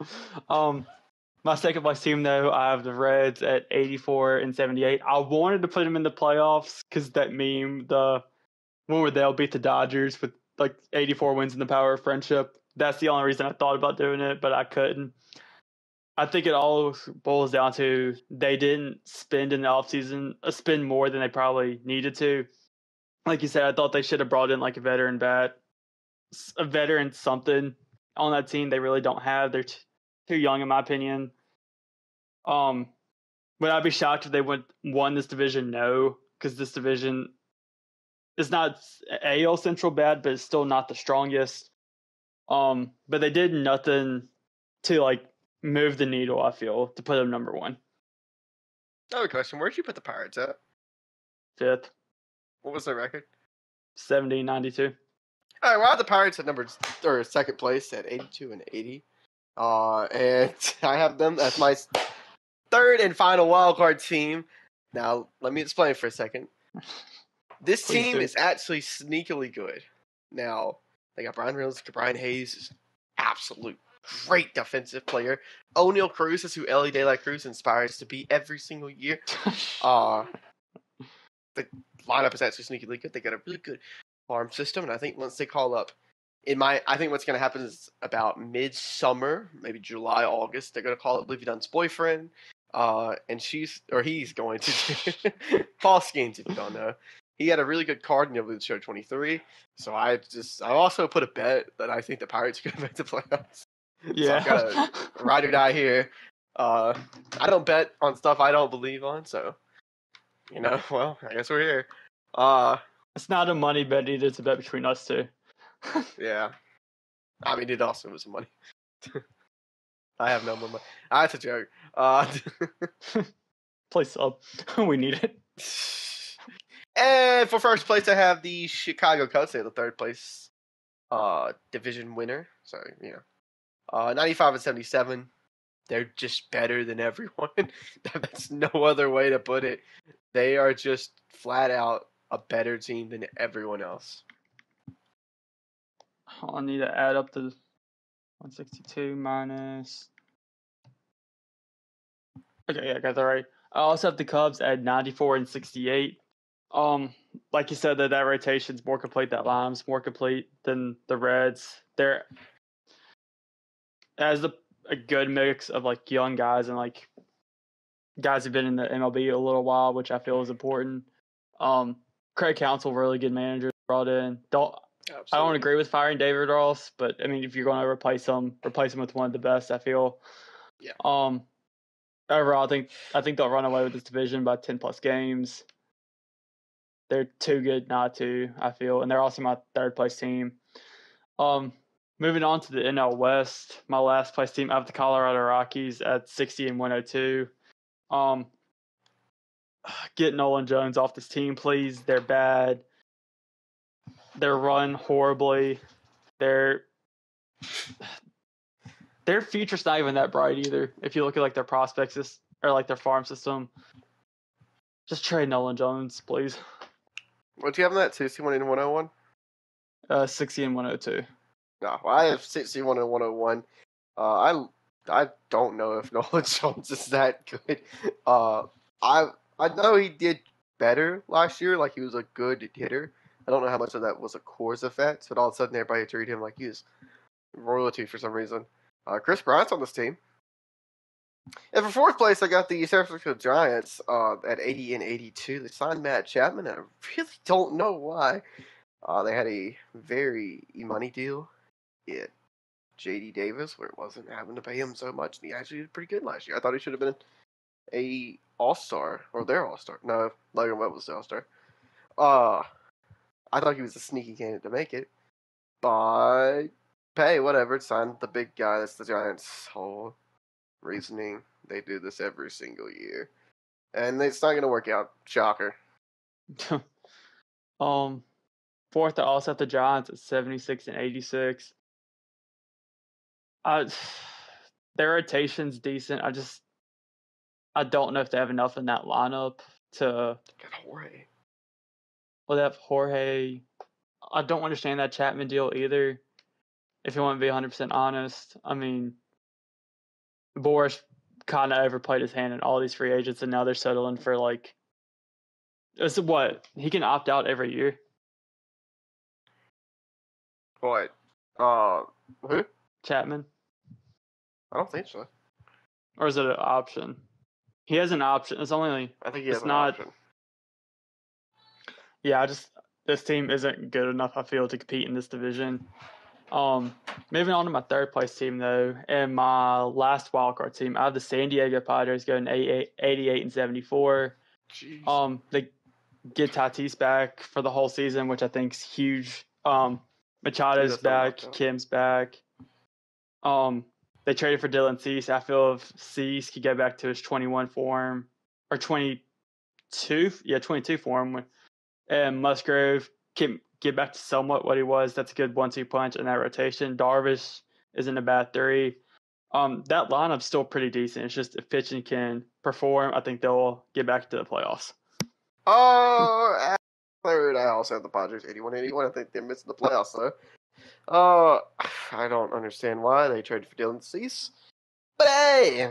um, my second place team though, I have the Reds at 84 and 78. I wanted to put them in the playoffs because that meme, the one where they'll beat the Dodgers with like 84 wins in the power of friendship. That's the only reason I thought about doing it, but I couldn't. I think it all boils down to they didn't spend in the offseason, uh, spend more than they probably needed to like you said, I thought they should have brought in like a veteran bat, a veteran something on that team. They really don't have. They're t- too young, in my opinion. Um, would I be shocked if they went won this division? No, because this division is not AL Central bad, but it's still not the strongest. Um, but they did nothing to like move the needle. I feel to put them number one. I have a question. Where'd you put the Pirates at? Fifth. What was their record? 70 92. All right, well, I have the Pirates at number or second place at 82 and 80. Uh, and I have them as my third and final wild card team. Now, let me explain for a second. This Please team do. is actually sneakily good. Now, they got Bryan Reynolds, Brian Hayes is absolute great defensive player. Oneil Cruz is who Elly De La Cruz inspires to be every single year. Uh, the lineup is actually sneakily good. They got a really good farm system, and I think once they call up, in my, I think what's going to happen is about midsummer, maybe July, August, they're going to call it Livvy Dunne's boyfriend, uh, and she's or he's going to Paul Skenes, if you don't know. He had a really good card in the show 23. So I just, I also put a bet that I think the Pirates are going to make the playoffs. yeah. I've got Ride or die here. Uh, I don't bet on stuff I don't believe on, so you know. Well, I guess we're here. Uh, it's not a money bet either. It's a bet between us two. Yeah. I mean, it also was money. I have no more money. That's a joke. Uh, Play sub. we need it. and for first place, I have the Chicago Cubs. They're the third place uh, division winner. So you know, uh, ninety-five and seventy-seven. They're just better than everyone. That's no other way to put it. They are just flat out a better team than everyone else. I need to add up the 162 minus. Okay, yeah, I got that right. I also have the Cubs at 94 and 68. Um, like you said, that that rotation's more complete. That line's more complete than the Reds. They're as a, a good mix of like young guys and like guys who've been in the MLB a little while, which I feel is important. Um, Craig Counsell, really good manager brought in. Don't I don't agree with firing David Ross, but I mean, if you're going to replace him, replace him with one of the best. I feel. Yeah. Um. Overall, I think I think they'll run away with this division by ten plus games. They're too good not to. I feel, and they're also my third place team. Um. Moving on to the NL West, my last place team, I have the Colorado Rockies at sixty and one hundred two. Um. Get Nolan Jones off this team, please. They're bad they're run horribly. Their their future's not even that bright either. If you look at like their prospects or like their farm system, just trade Nolan Jones, please. What do you have in that? 61 and 101? Uh, sixty and one hundred two. No, I have 61 and 101. Uh, I I don't know if Nolan Jones is that good. Uh, I I know he did better last year. Like he was a good hitter. I don't know how much of that was a cause effect, but all of a sudden everybody treated him like he was royalty for some reason. Uh, Kris Bryant's on this team. And for fourth place, I got the San Francisco Giants uh, at 80 and 82. They signed Matt Chapman, and I really don't know why. Uh, they had a very money deal at JD Davis where it wasn't having to pay him so much, and he actually did pretty good last year. I thought he should have been a All Star or their All Star. No, Logan Webb was the All Star. Uh, I thought he was a sneaky candidate to make it, but pay whatever. It's Sign the big guy. That's the Giants' whole reasoning. They do this every single year, and it's not going to work out. Shocker. um, fourth, I also have the Giants at seventy six and eighty six. Uh, their rotation's decent. I just I don't know if they have enough in that lineup to get Jorge. Well, they have Jorge. I don't understand that Chapman deal either. If you want to be 100% honest, I mean, Boras kind of overplayed his hand in all these free agents, and now they're settling for like. It's what he can opt out every year. What? Uh, who? Chapman, I don't think so. or is it an option? He has an option. It's only I think he It's has an not- option. Yeah. I just this team isn't good enough. I feel to compete in this division. Um, moving on to my third place team though, and my last wildcard team, I have the San Diego Padres going 88, 88 and 74. Jeez. Um, they get Tatis back for the whole season, which I think is huge. Um, Machado's back. Kim's back. Um, they traded for Dylan Cease. I feel if Cease could get back to his 21 form or 22, yeah, 22 form, and Musgrove can get back to somewhat what he was. That's a good one-two punch in that rotation. Darvish is in a bad three. Um, that lineup's still pretty decent. It's just if pitching can perform, I think they'll get back to the playoffs. Oh, third, I also have the Padres 81 81. I think they're missing the playoffs, though. Uh, I don't understand why they traded for Dylan Cease. But hey,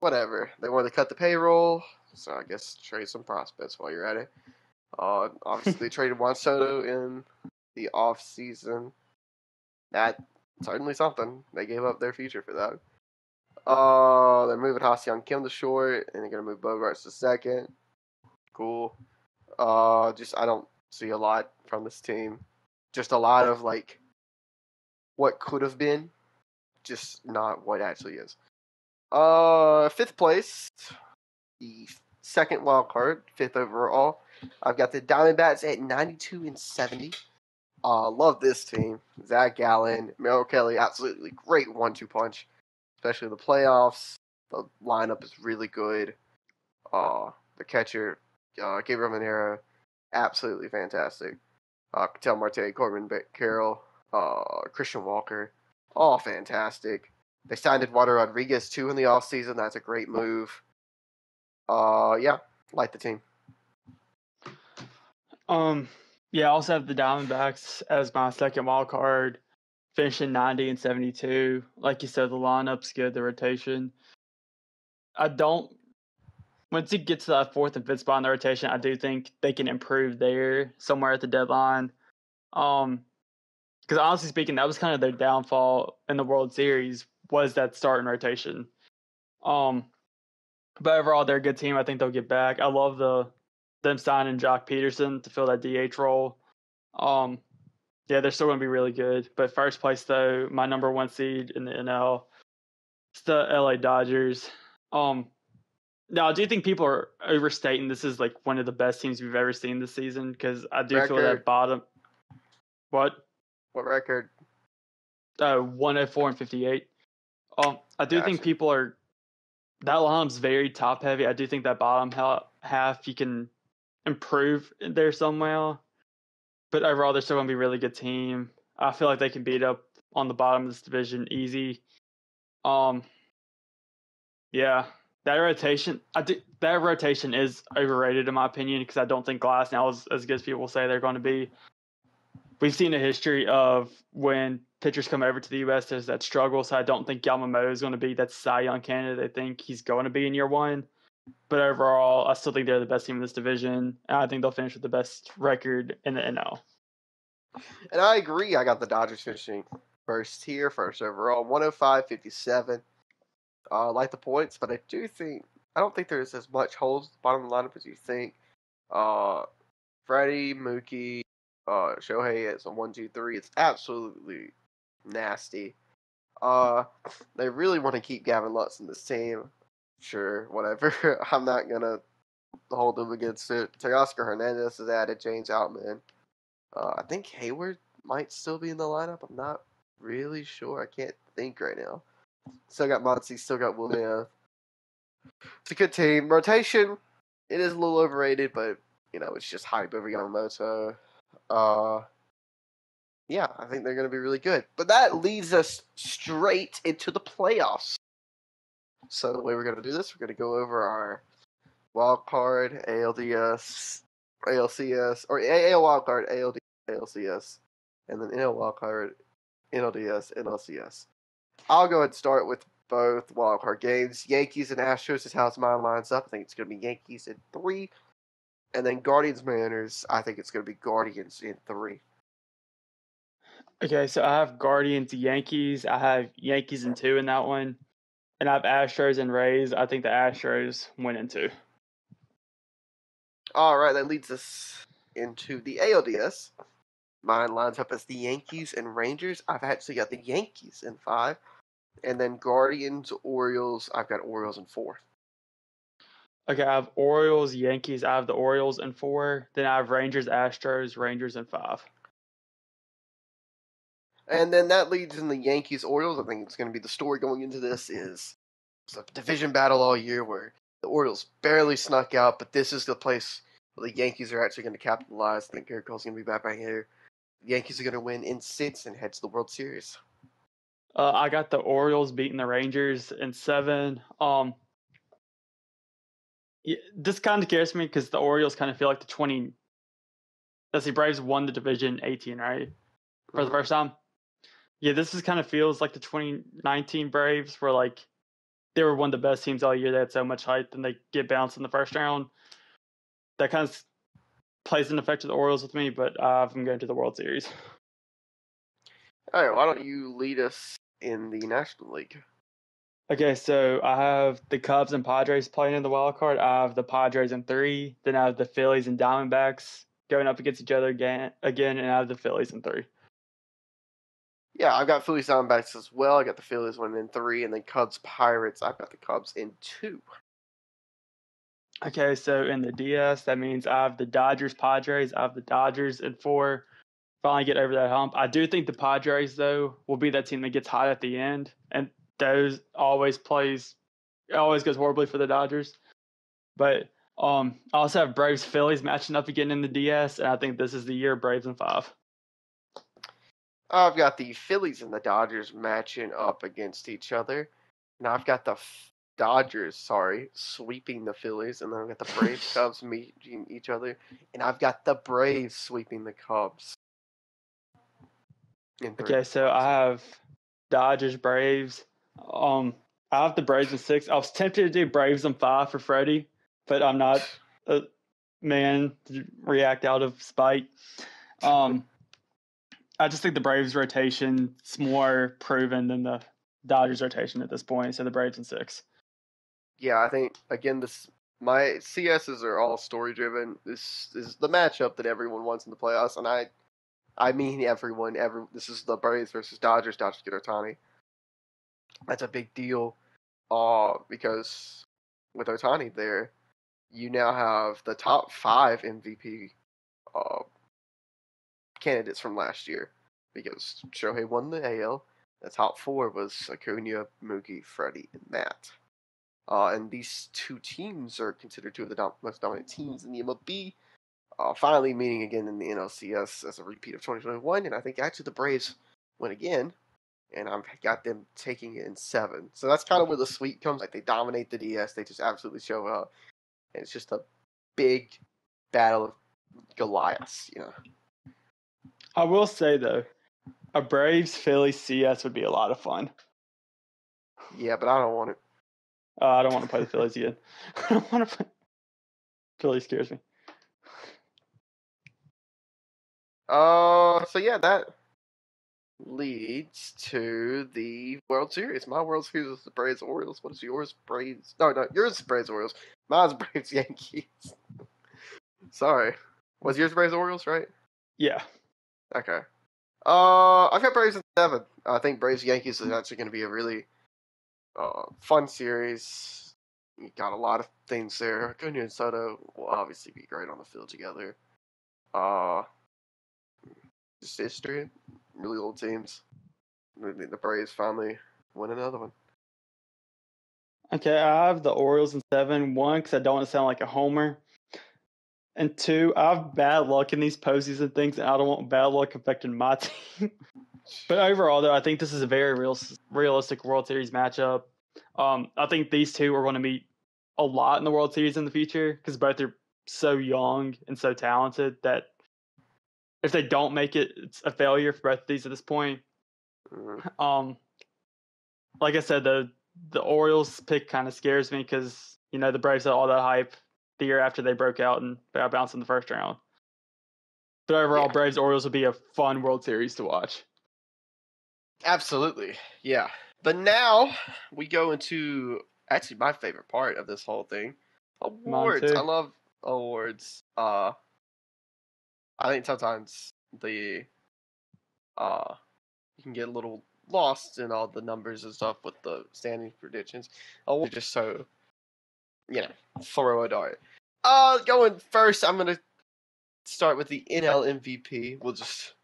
whatever. They wanted to cut the payroll, so I guess trade some prospects while you're at it. Uh, obviously, they traded Juan Soto in the off season. That certainly something. They gave up their future for that. Uh, they're moving Ha-Seong Kim to short, and they're gonna move Bogaerts to second. Cool. Uh, just I don't see a lot from this team. Just a lot of like what could have been, just not what actually is. Uh, fifth place, the second wild card, fifth overall. I've got the Diamondbacks at 92 and 70. Uh, love this team. Zach Gallen, Merrill Kelly, absolutely great one-two punch, especially the playoffs. The lineup is really good. Uh, the catcher, uh, Gabriel Moreno, absolutely fantastic. Uh, Ketel Marte, Corbin Carroll, uh, Christian Walker, all fantastic. They signed Eduardo Rodriguez too in the offseason. That's a great move. Uh, yeah, like the team. Um, yeah, I also have the Diamondbacks as my second wild card, finishing 90 and 72. Like you said, the lineup's good, the rotation. I don't. Once you get to that fourth and fifth spot in the rotation, I do think they can improve there somewhere at the deadline. Um, because honestly speaking, that was kind of their downfall in the World Series was that starting rotation. Um, but overall, they're a good team. I think they'll get back. I love the them signing Joc Pederson to fill that DH role. Um, yeah, they're still going to be really good. But first place, though, my number one seed in the NL, it's the LA Dodgers. Um, now, I do think people are overstating this is like one of the best teams we've ever seen this season because I do Record. feel that bottom. What? What record? Uh, 104 and 58. Um, I do think people are. That lineup's very top heavy. I do think that bottom half you can improve there somehow. But overall, they're still going to be a really good team. I feel like they can beat up on the bottom of this division easy. Um, yeah, that rotation, I do, that rotation is overrated in my opinion because I don't think Glasnow is as good as people say they're going to be. We've seen a history of when pitchers come over to the U.S. There's that struggle, so I don't think Yamamoto is going to be that Cy Young candidate. I think he's going to be in year one. But overall, I still think they're the best team in this division, and I think they'll finish with the best record in the NL. And I agree. I got the Dodgers finishing first here, first overall, 105 57. Uh, like the points, but I do think, I don't think there's as much holes at the bottom of the lineup as you think. Uh, Freddie, Mookie, uh, Shohei is a 1 2 3. It's absolutely nasty. Uh, they really want to keep Gavin Lux in this team. Sure, whatever. I'm not to hold them against it. Teoscar Hernandez has added James Outman. Uh, I think Heyward might still be in the lineup. I'm not really sure. I can't think right now. Still got Monty. Still got William. It's a good team. Rotation, it is a little overrated, but you know it's just hype over Yamamoto. Uh, yeah, I think they're going to be really good. But that leads us straight into the playoffs. So the way we're going to do this, we're going to go over our wild card, ALDS, ALCS, or AL wild card, ALD, ALCS, and then NL wild card, NLDS, NLCS. I'll go ahead and start with both wild card games. Yankees and Astros is how mine lines up. I think it's going to be Yankees in three, and then Guardians Mariners. I think it's going to be Guardians in three. Okay, so I have Guardians, Yankees. I have Yankees in two in that one, and I have Astros and Rays. I think the Astros win in two. All right, that leads us into the ALDS. Mine lines up as the Yankees and Rangers. I've actually got the Yankees in five, and then Guardians, Orioles. I've got Orioles in four. Okay, I have Orioles, Yankees. I have the Orioles in four. Then I have Rangers, Astros, Rangers in five. And then that leads in the Yankees Orioles. I think it's going to be the story going into this is it's a division battle all year where the Orioles barely snuck out, but this is the place where the Yankees are actually going to capitalize. I think Gerrit Cole's going to be back by here. the Yankees are going to win in six and head to the World Series. Uh, I got the Orioles beating the Rangers in seven. Um, this kind of scares me because the Orioles kind of feel like the twenty. Let's see, Braves won the division eighteen, right, for the Mhm. first time. Yeah, this is kind of feels like the 2019 Braves were like they were one of the best teams all year. They had so much hype, and they get bounced in the first round. That kind of plays an effect to the Orioles with me, but uh, I'm going to the World Series. All right, why don't you lead us in the National League? Okay, so I have the Cubs and Padres playing in the wild card. I have the Padres in three. Then I have the Phillies and Diamondbacks going up against each other again. Again, and I have the Phillies in three. Yeah, I've got Phillies Diamondbacks as well. I got the Phillies winning in three, and then Cubs Pirates. I've got the Cubs in two. Okay, so in the DS, that means I have the Dodgers Padres. I have the Dodgers in four. Finally get over that hump. I do think the Padres though will be that team that gets hot at the end, and those always plays, always goes horribly for the Dodgers. But um, I also have Braves Phillies matching up again in the DS, and I think this is the year Braves in five. I've got the Phillies and the Dodgers matching up against each other. And I've got the F- Dodgers, sorry, sweeping the Phillies. And then I've got the Braves Cubs meeting each other. And I've got the Braves sweeping the Cubs. Okay, so I have Dodgers, Braves. Um, I have the Braves in six. I was tempted to do Braves in five for Freddie, but I'm not a man to react out of spite. Um, I just think the Braves rotation is more proven than the Dodgers rotation at this point. So the Braves in six. Yeah, I think, again, this my CSs are all story driven. This is the matchup that everyone wants in the playoffs. And I I mean everyone. Every, this is the Braves versus Dodgers. Dodgers get Ohtani. That's a big deal uh, because with Ohtani there, you now have the top five MVP uh, candidates from last year because Shohei won the AL. The top four was Acuna, Mookie, Freddie, and Matt. Uh, and these two teams are considered two of the dom- most dominant teams in the MLB. Uh, finally meeting again in the NLCS as a repeat of 2021, and I think actually the Braves win again, and I've got them taking it in seven. So that's kind of where the sweep comes. Like they dominate the DS, they just absolutely show up, and it's just a big battle of Goliaths, you know. I will say though, a Braves Phillies CS would be a lot of fun. Yeah, but I don't want it. Uh, I don't want to play the Phillies again. I don't want to play. Philly scares me. Uh, so yeah, that leads to the World Series. My World Series is the Braves Orioles. What is yours? Braves? No, no, yours is Braves Orioles. Mine's Braves Yankees. Sorry, was yours Braves Orioles? Right? Yeah. Okay. Uh, I've got Braves in seven. I think Braves Yankees is actually going to be a really uh fun series. You got a lot of things there. Acuna and Soto will obviously be great on the field together. Uh, just history. Really old teams. The Braves finally win another one. Okay, I have the Orioles in seven. One, because I don't want to sound like a homer. And two, I have bad luck in these posies and things, and I don't want bad luck affecting my team. but overall, though, I think this is a very real, realistic World Series matchup. Um, I think these two are going to meet a lot in the World Series in the future because both are so young and so talented that if they don't make it, it's a failure for both of these at this point. Mhm. Um, like I said, the the Orioles pick kind of scares me because you know the Braves had all that hype the year after they broke out and they got bounced in the first round. But overall, Yeah. Braves Orioles would be a fun World Series to watch. Absolutely, yeah. But now we go into actually my favorite part of this whole thing: awards. I love awards. Uh, I think sometimes the uh you can get a little lost in all the numbers and stuff with the standing predictions. Awards are just so you know throw a dart. Uh, going first, I'm gonna start with the NL MVP. We'll just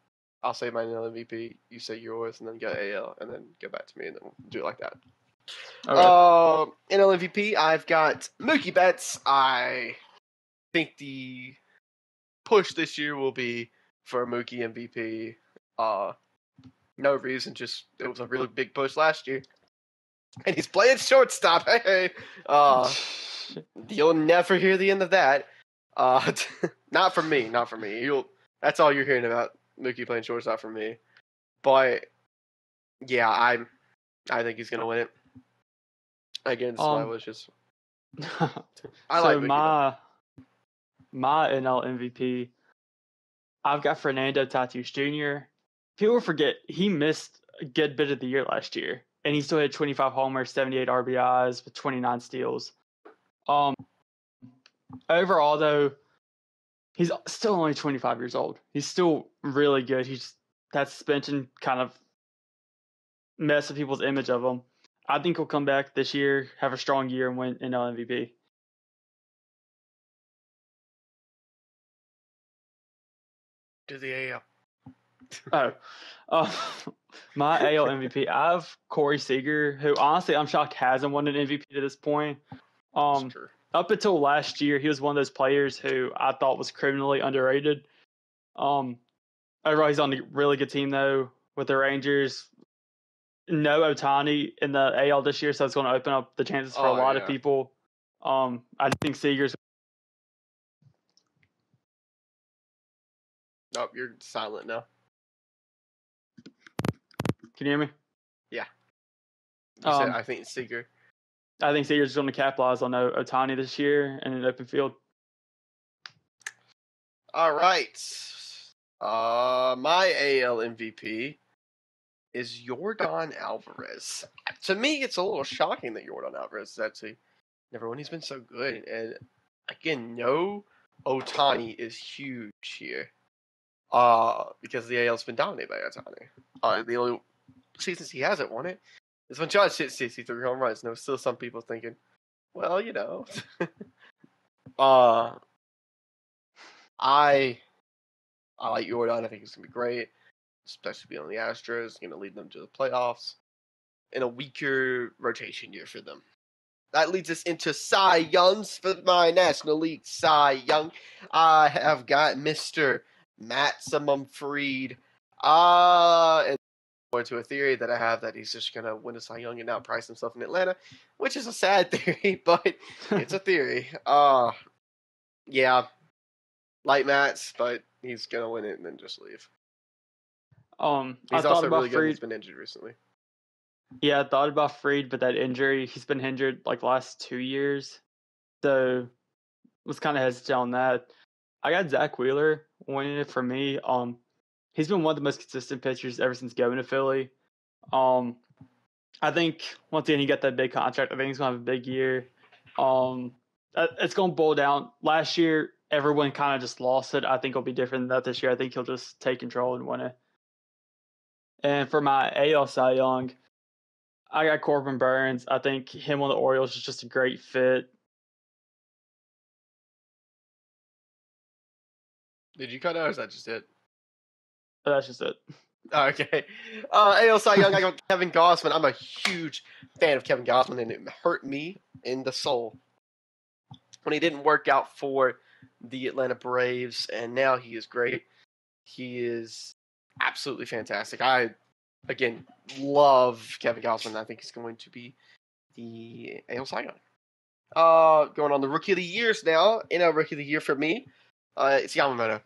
I'll say my NL MVP, you say yours, and then go AL, and then go back to me, and then we'll do it like that. Uh, NL MVP, I've got Mookie Betts. I think the push this year will be for Mookie MVP. Uh, no reason, just it was a really big push last year, and he's playing shortstop. Hey, hey. Uh, you'll never hear the end of that. Uh, not from me, not from me. You'll. That's all you're hearing about Mookie playing shortstop from me. But yeah, I'm. I think he's gonna win it. Against my Um, wishes. so I like Mookie, though. my my NL MVP, I've got Fernando Tatis Jr. People forget he missed a good bit of the year last year, and he still had 25 homers, 78 RBIs with 29 steals. Um, overall though, he's still only 25 years old. He's still really good. He's that suspension kind of messed with people's image of him. I think he'll come back this year, have a strong year, and win NL MVP. to the AL. Oh, uh, my AL MVP. I have Corey Seager, who honestly I'm shocked hasn't won an MVP to this point. Um, up until last year, he was one of those players who I thought was criminally underrated. Um, overall, he's on a really good team though with the Rangers. No Ohtani in the AL this year, so it's going to open up the chances for Oh, a lot yeah. of people. Um, I think Seager's. Nope, you're silent now. Can you hear me? Said Um, I think Seager. I think Seager's going to capitalize on Ohtani this year in an open field. All right. Uh, my AL MVP is Yordan Alvarez. To me, it's a little shocking that Yordan Alvarez is actually never won. He's been so good, and again, no Ohtani is huge here. Uh, because the AL's been dominated by Ohtani. Uh, the only seasons he hasn't won it is when Judge hit 63 home runs. And there was still some people thinking, well, you know. uh, I I like Yordan. I think he's gonna be great, especially being on the Astros. Going to lead them to the playoffs in a weaker rotation year for them. That leads us into Cy Youngs for my National League Cy Young. I have got Mister Maximum Fried. Uh, and more to a theory that I have that he's just gonna win a Cy Young and outprice himself in Atlanta, which is a sad theory, but it's a theory. Uh yeah, light Matt's, but he's gonna win it and then just leave. um, I He's thought also about really good. Fried. He's been injured recently. Yeah, I thought about Fried, but that injury, he's been injured like last two years. So was kind of hesitant on that. I got Zack Wheeler winning it for me. Um he's been one of the most consistent pitchers ever since going to Philly. Um I think once again he got that big contract. I think he's gonna have a big year. Um uh, it's gonna boil down. Last year everyone kind of just lost it. I think it'll be different than that this year. I think he'll just take control and win it. And for my AL Cy Young, I got Corbin Burnes. I think him on the Orioles is just a great fit. Did you cut out or is that just it? But that's just it. Okay. Uh, AL Cy Young, I got Kevin Gausman. I'm a huge fan of Kevin Gausman, and it hurt me in the soul when he didn't work out for the Atlanta Braves, and now he is great. He is absolutely fantastic. I, again, love Kevin Gausman. I think he's going to be the AL Cy Young. Uh, going on the Rookie of the Years now. In a Rookie of the Year for me, uh, it's Yamamoto,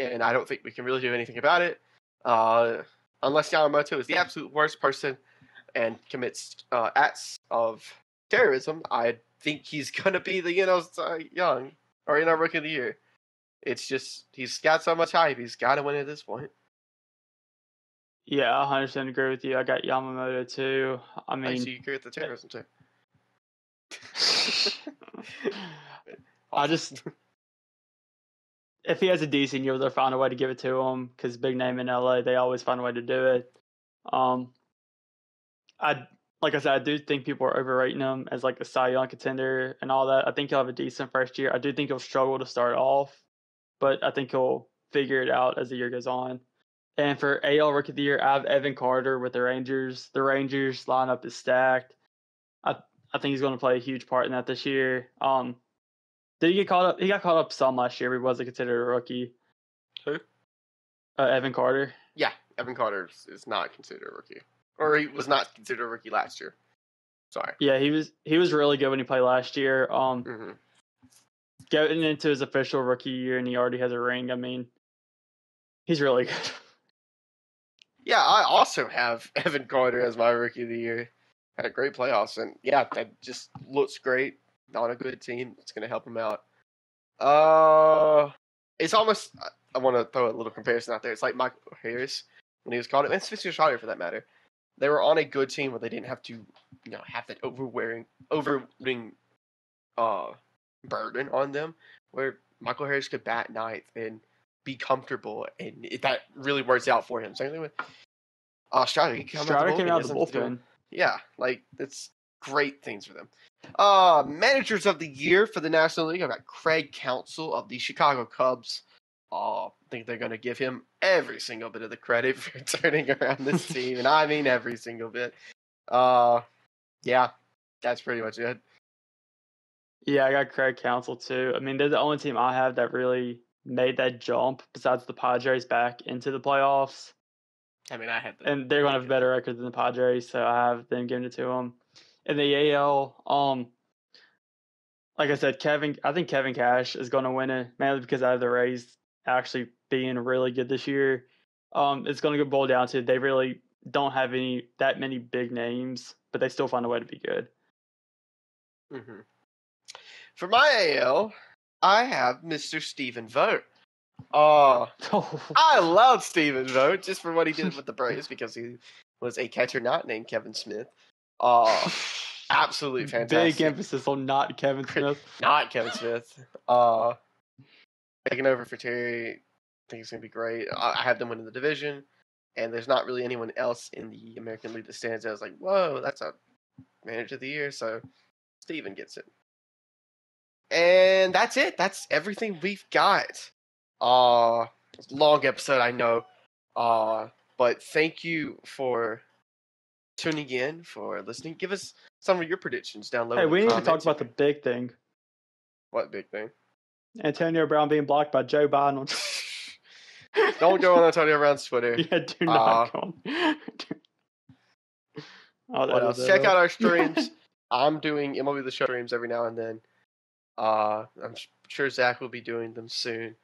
and I don't think we can really do anything about it. Uh, unless Yamamoto is the absolute worst person and commits uh, acts of terrorism, I think he's gonna be the you know uh, young or you know rookie of the year. It's just he's got so much hype. He's got to win at this point. Yeah, I 100% agree with you. I got Yamamoto too. I I mean, see you agree with the terrorism too. I just if he has a decent year, they'll find a way to give it to him because big name in LA, they always find a way to do it. Um, I like I said, I do think people are overrating him as like a Cy Young contender and all that. I think he'll have a decent first year. I do think he'll struggle to start off, but I think he'll figure it out as the year goes on. And for AL Rookie of the Year, I have Evan Carter with the Rangers. The Rangers lineup is stacked. I I think he's going to play a huge part in that this year. Um, did he get caught up? He got caught up some last year. He wasn't considered a rookie. Who? Uh, Evan Carter. Yeah, Evan Carter is- is not considered a rookie, or he was not considered a rookie last year. Sorry. Yeah, he was he was really good when he played last year. Um, hmm getting into his official rookie year, and he already has a ring. I mean, he's really good. Yeah, I also have Evan Carter as my rookie of the year. Had a great playoffs, and yeah, that just looks great on a good team. It's going to help him out. Uh, it's almost. I want to throw a little comparison out there. It's like Michael Harris when he was called, and Spencer Strider for that matter. They were on a good team where they didn't have to, you know, have that overwearing, overwhelming, uh, burden on them. Where Michael Harris could bat ninth and be comfortable, and it, that really works out for him. Same thing with uh, Strider. He came Strider out the out bullpen, of the he doesn't have to do- bullpen. yeah, like it's great things for them. Uh managers of the year for the National League. I've got Craig Counsell of the Chicago Cubs. Uh, I think they're going to give him every single bit of the credit for turning around this team, and I mean every single bit. Uh, yeah, that's pretty much it. Yeah, I got Craig Counsell too. I mean, they're the only team I have that really made that jump besides the Padres back into the playoffs. I mean, I had and they're going to have a better record than the Padres, so I have them giving it to them. In the AL, um, like I said, Kevin, I think Kevin Cash is going to win it mainly because I have the Rays actually being really good this year. Um, it's going to go boil down to they really don't have any that many big names, but they still find a way to be good. Mhm. For my AL, I have Mr. Stephen Vogt. Uh, I love Stephen Vogt just for what he did with the Braves because he was a catcher not named Kevin Smith. Uh, absolutely fantastic. Big emphasis on not Kevin Smith. Not Kevin Smith. Uh, taking over for Terry. I think it's gonna be great. I, I have them winning the division, and there's not really anyone else in the American League that stands out as like, whoa, that's a manager of the year. So Stephen gets it. And that's it. That's everything we've got. Uh long episode, I know. Uh but thank you for tuning in, for listening. Give us some of your predictions down low. Hey, we need to talk about the big thing: what big thing? Antonio Brown being blocked by Joe Biden. On... Don't go on Antonio Brown's Twitter. yeah, do not Uh, go on. Oh, What else? Check out our streams. I'm doing MLB the Show streams every now and then. Uh, I'm sure Zach will be doing them soon.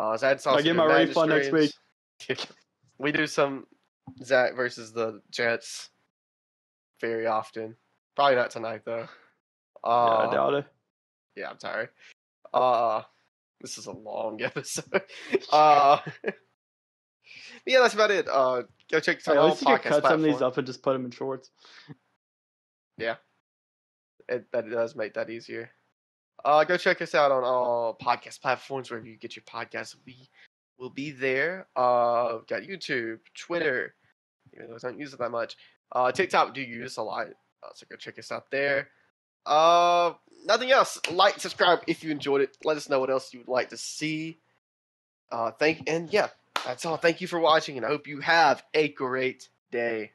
Uh, Zach's also I get my refund next week. we do some Zach versus the Jets very often. Probably not tonight though. yeah, Uh, I doubt it. yeah, I'm tired. Uh, this is a long episode. uh, yeah, that's about it. Uh, go check Hey, some at all least you could podcast cut some of these up and just put them in shorts. it, that does make that easier. Uh, go check us out on all podcast platforms wherever you get your podcasts. We will be there. Uh, got YouTube, Twitter, even though I don't use it that much. Uh, TikTok do use a lot, uh, so go check us out there. Uh, nothing else. Like, subscribe if you enjoyed it. Let us know what else you would like to see. Uh, thank and yeah, that's all. Thank you for watching, and I hope you have a great day.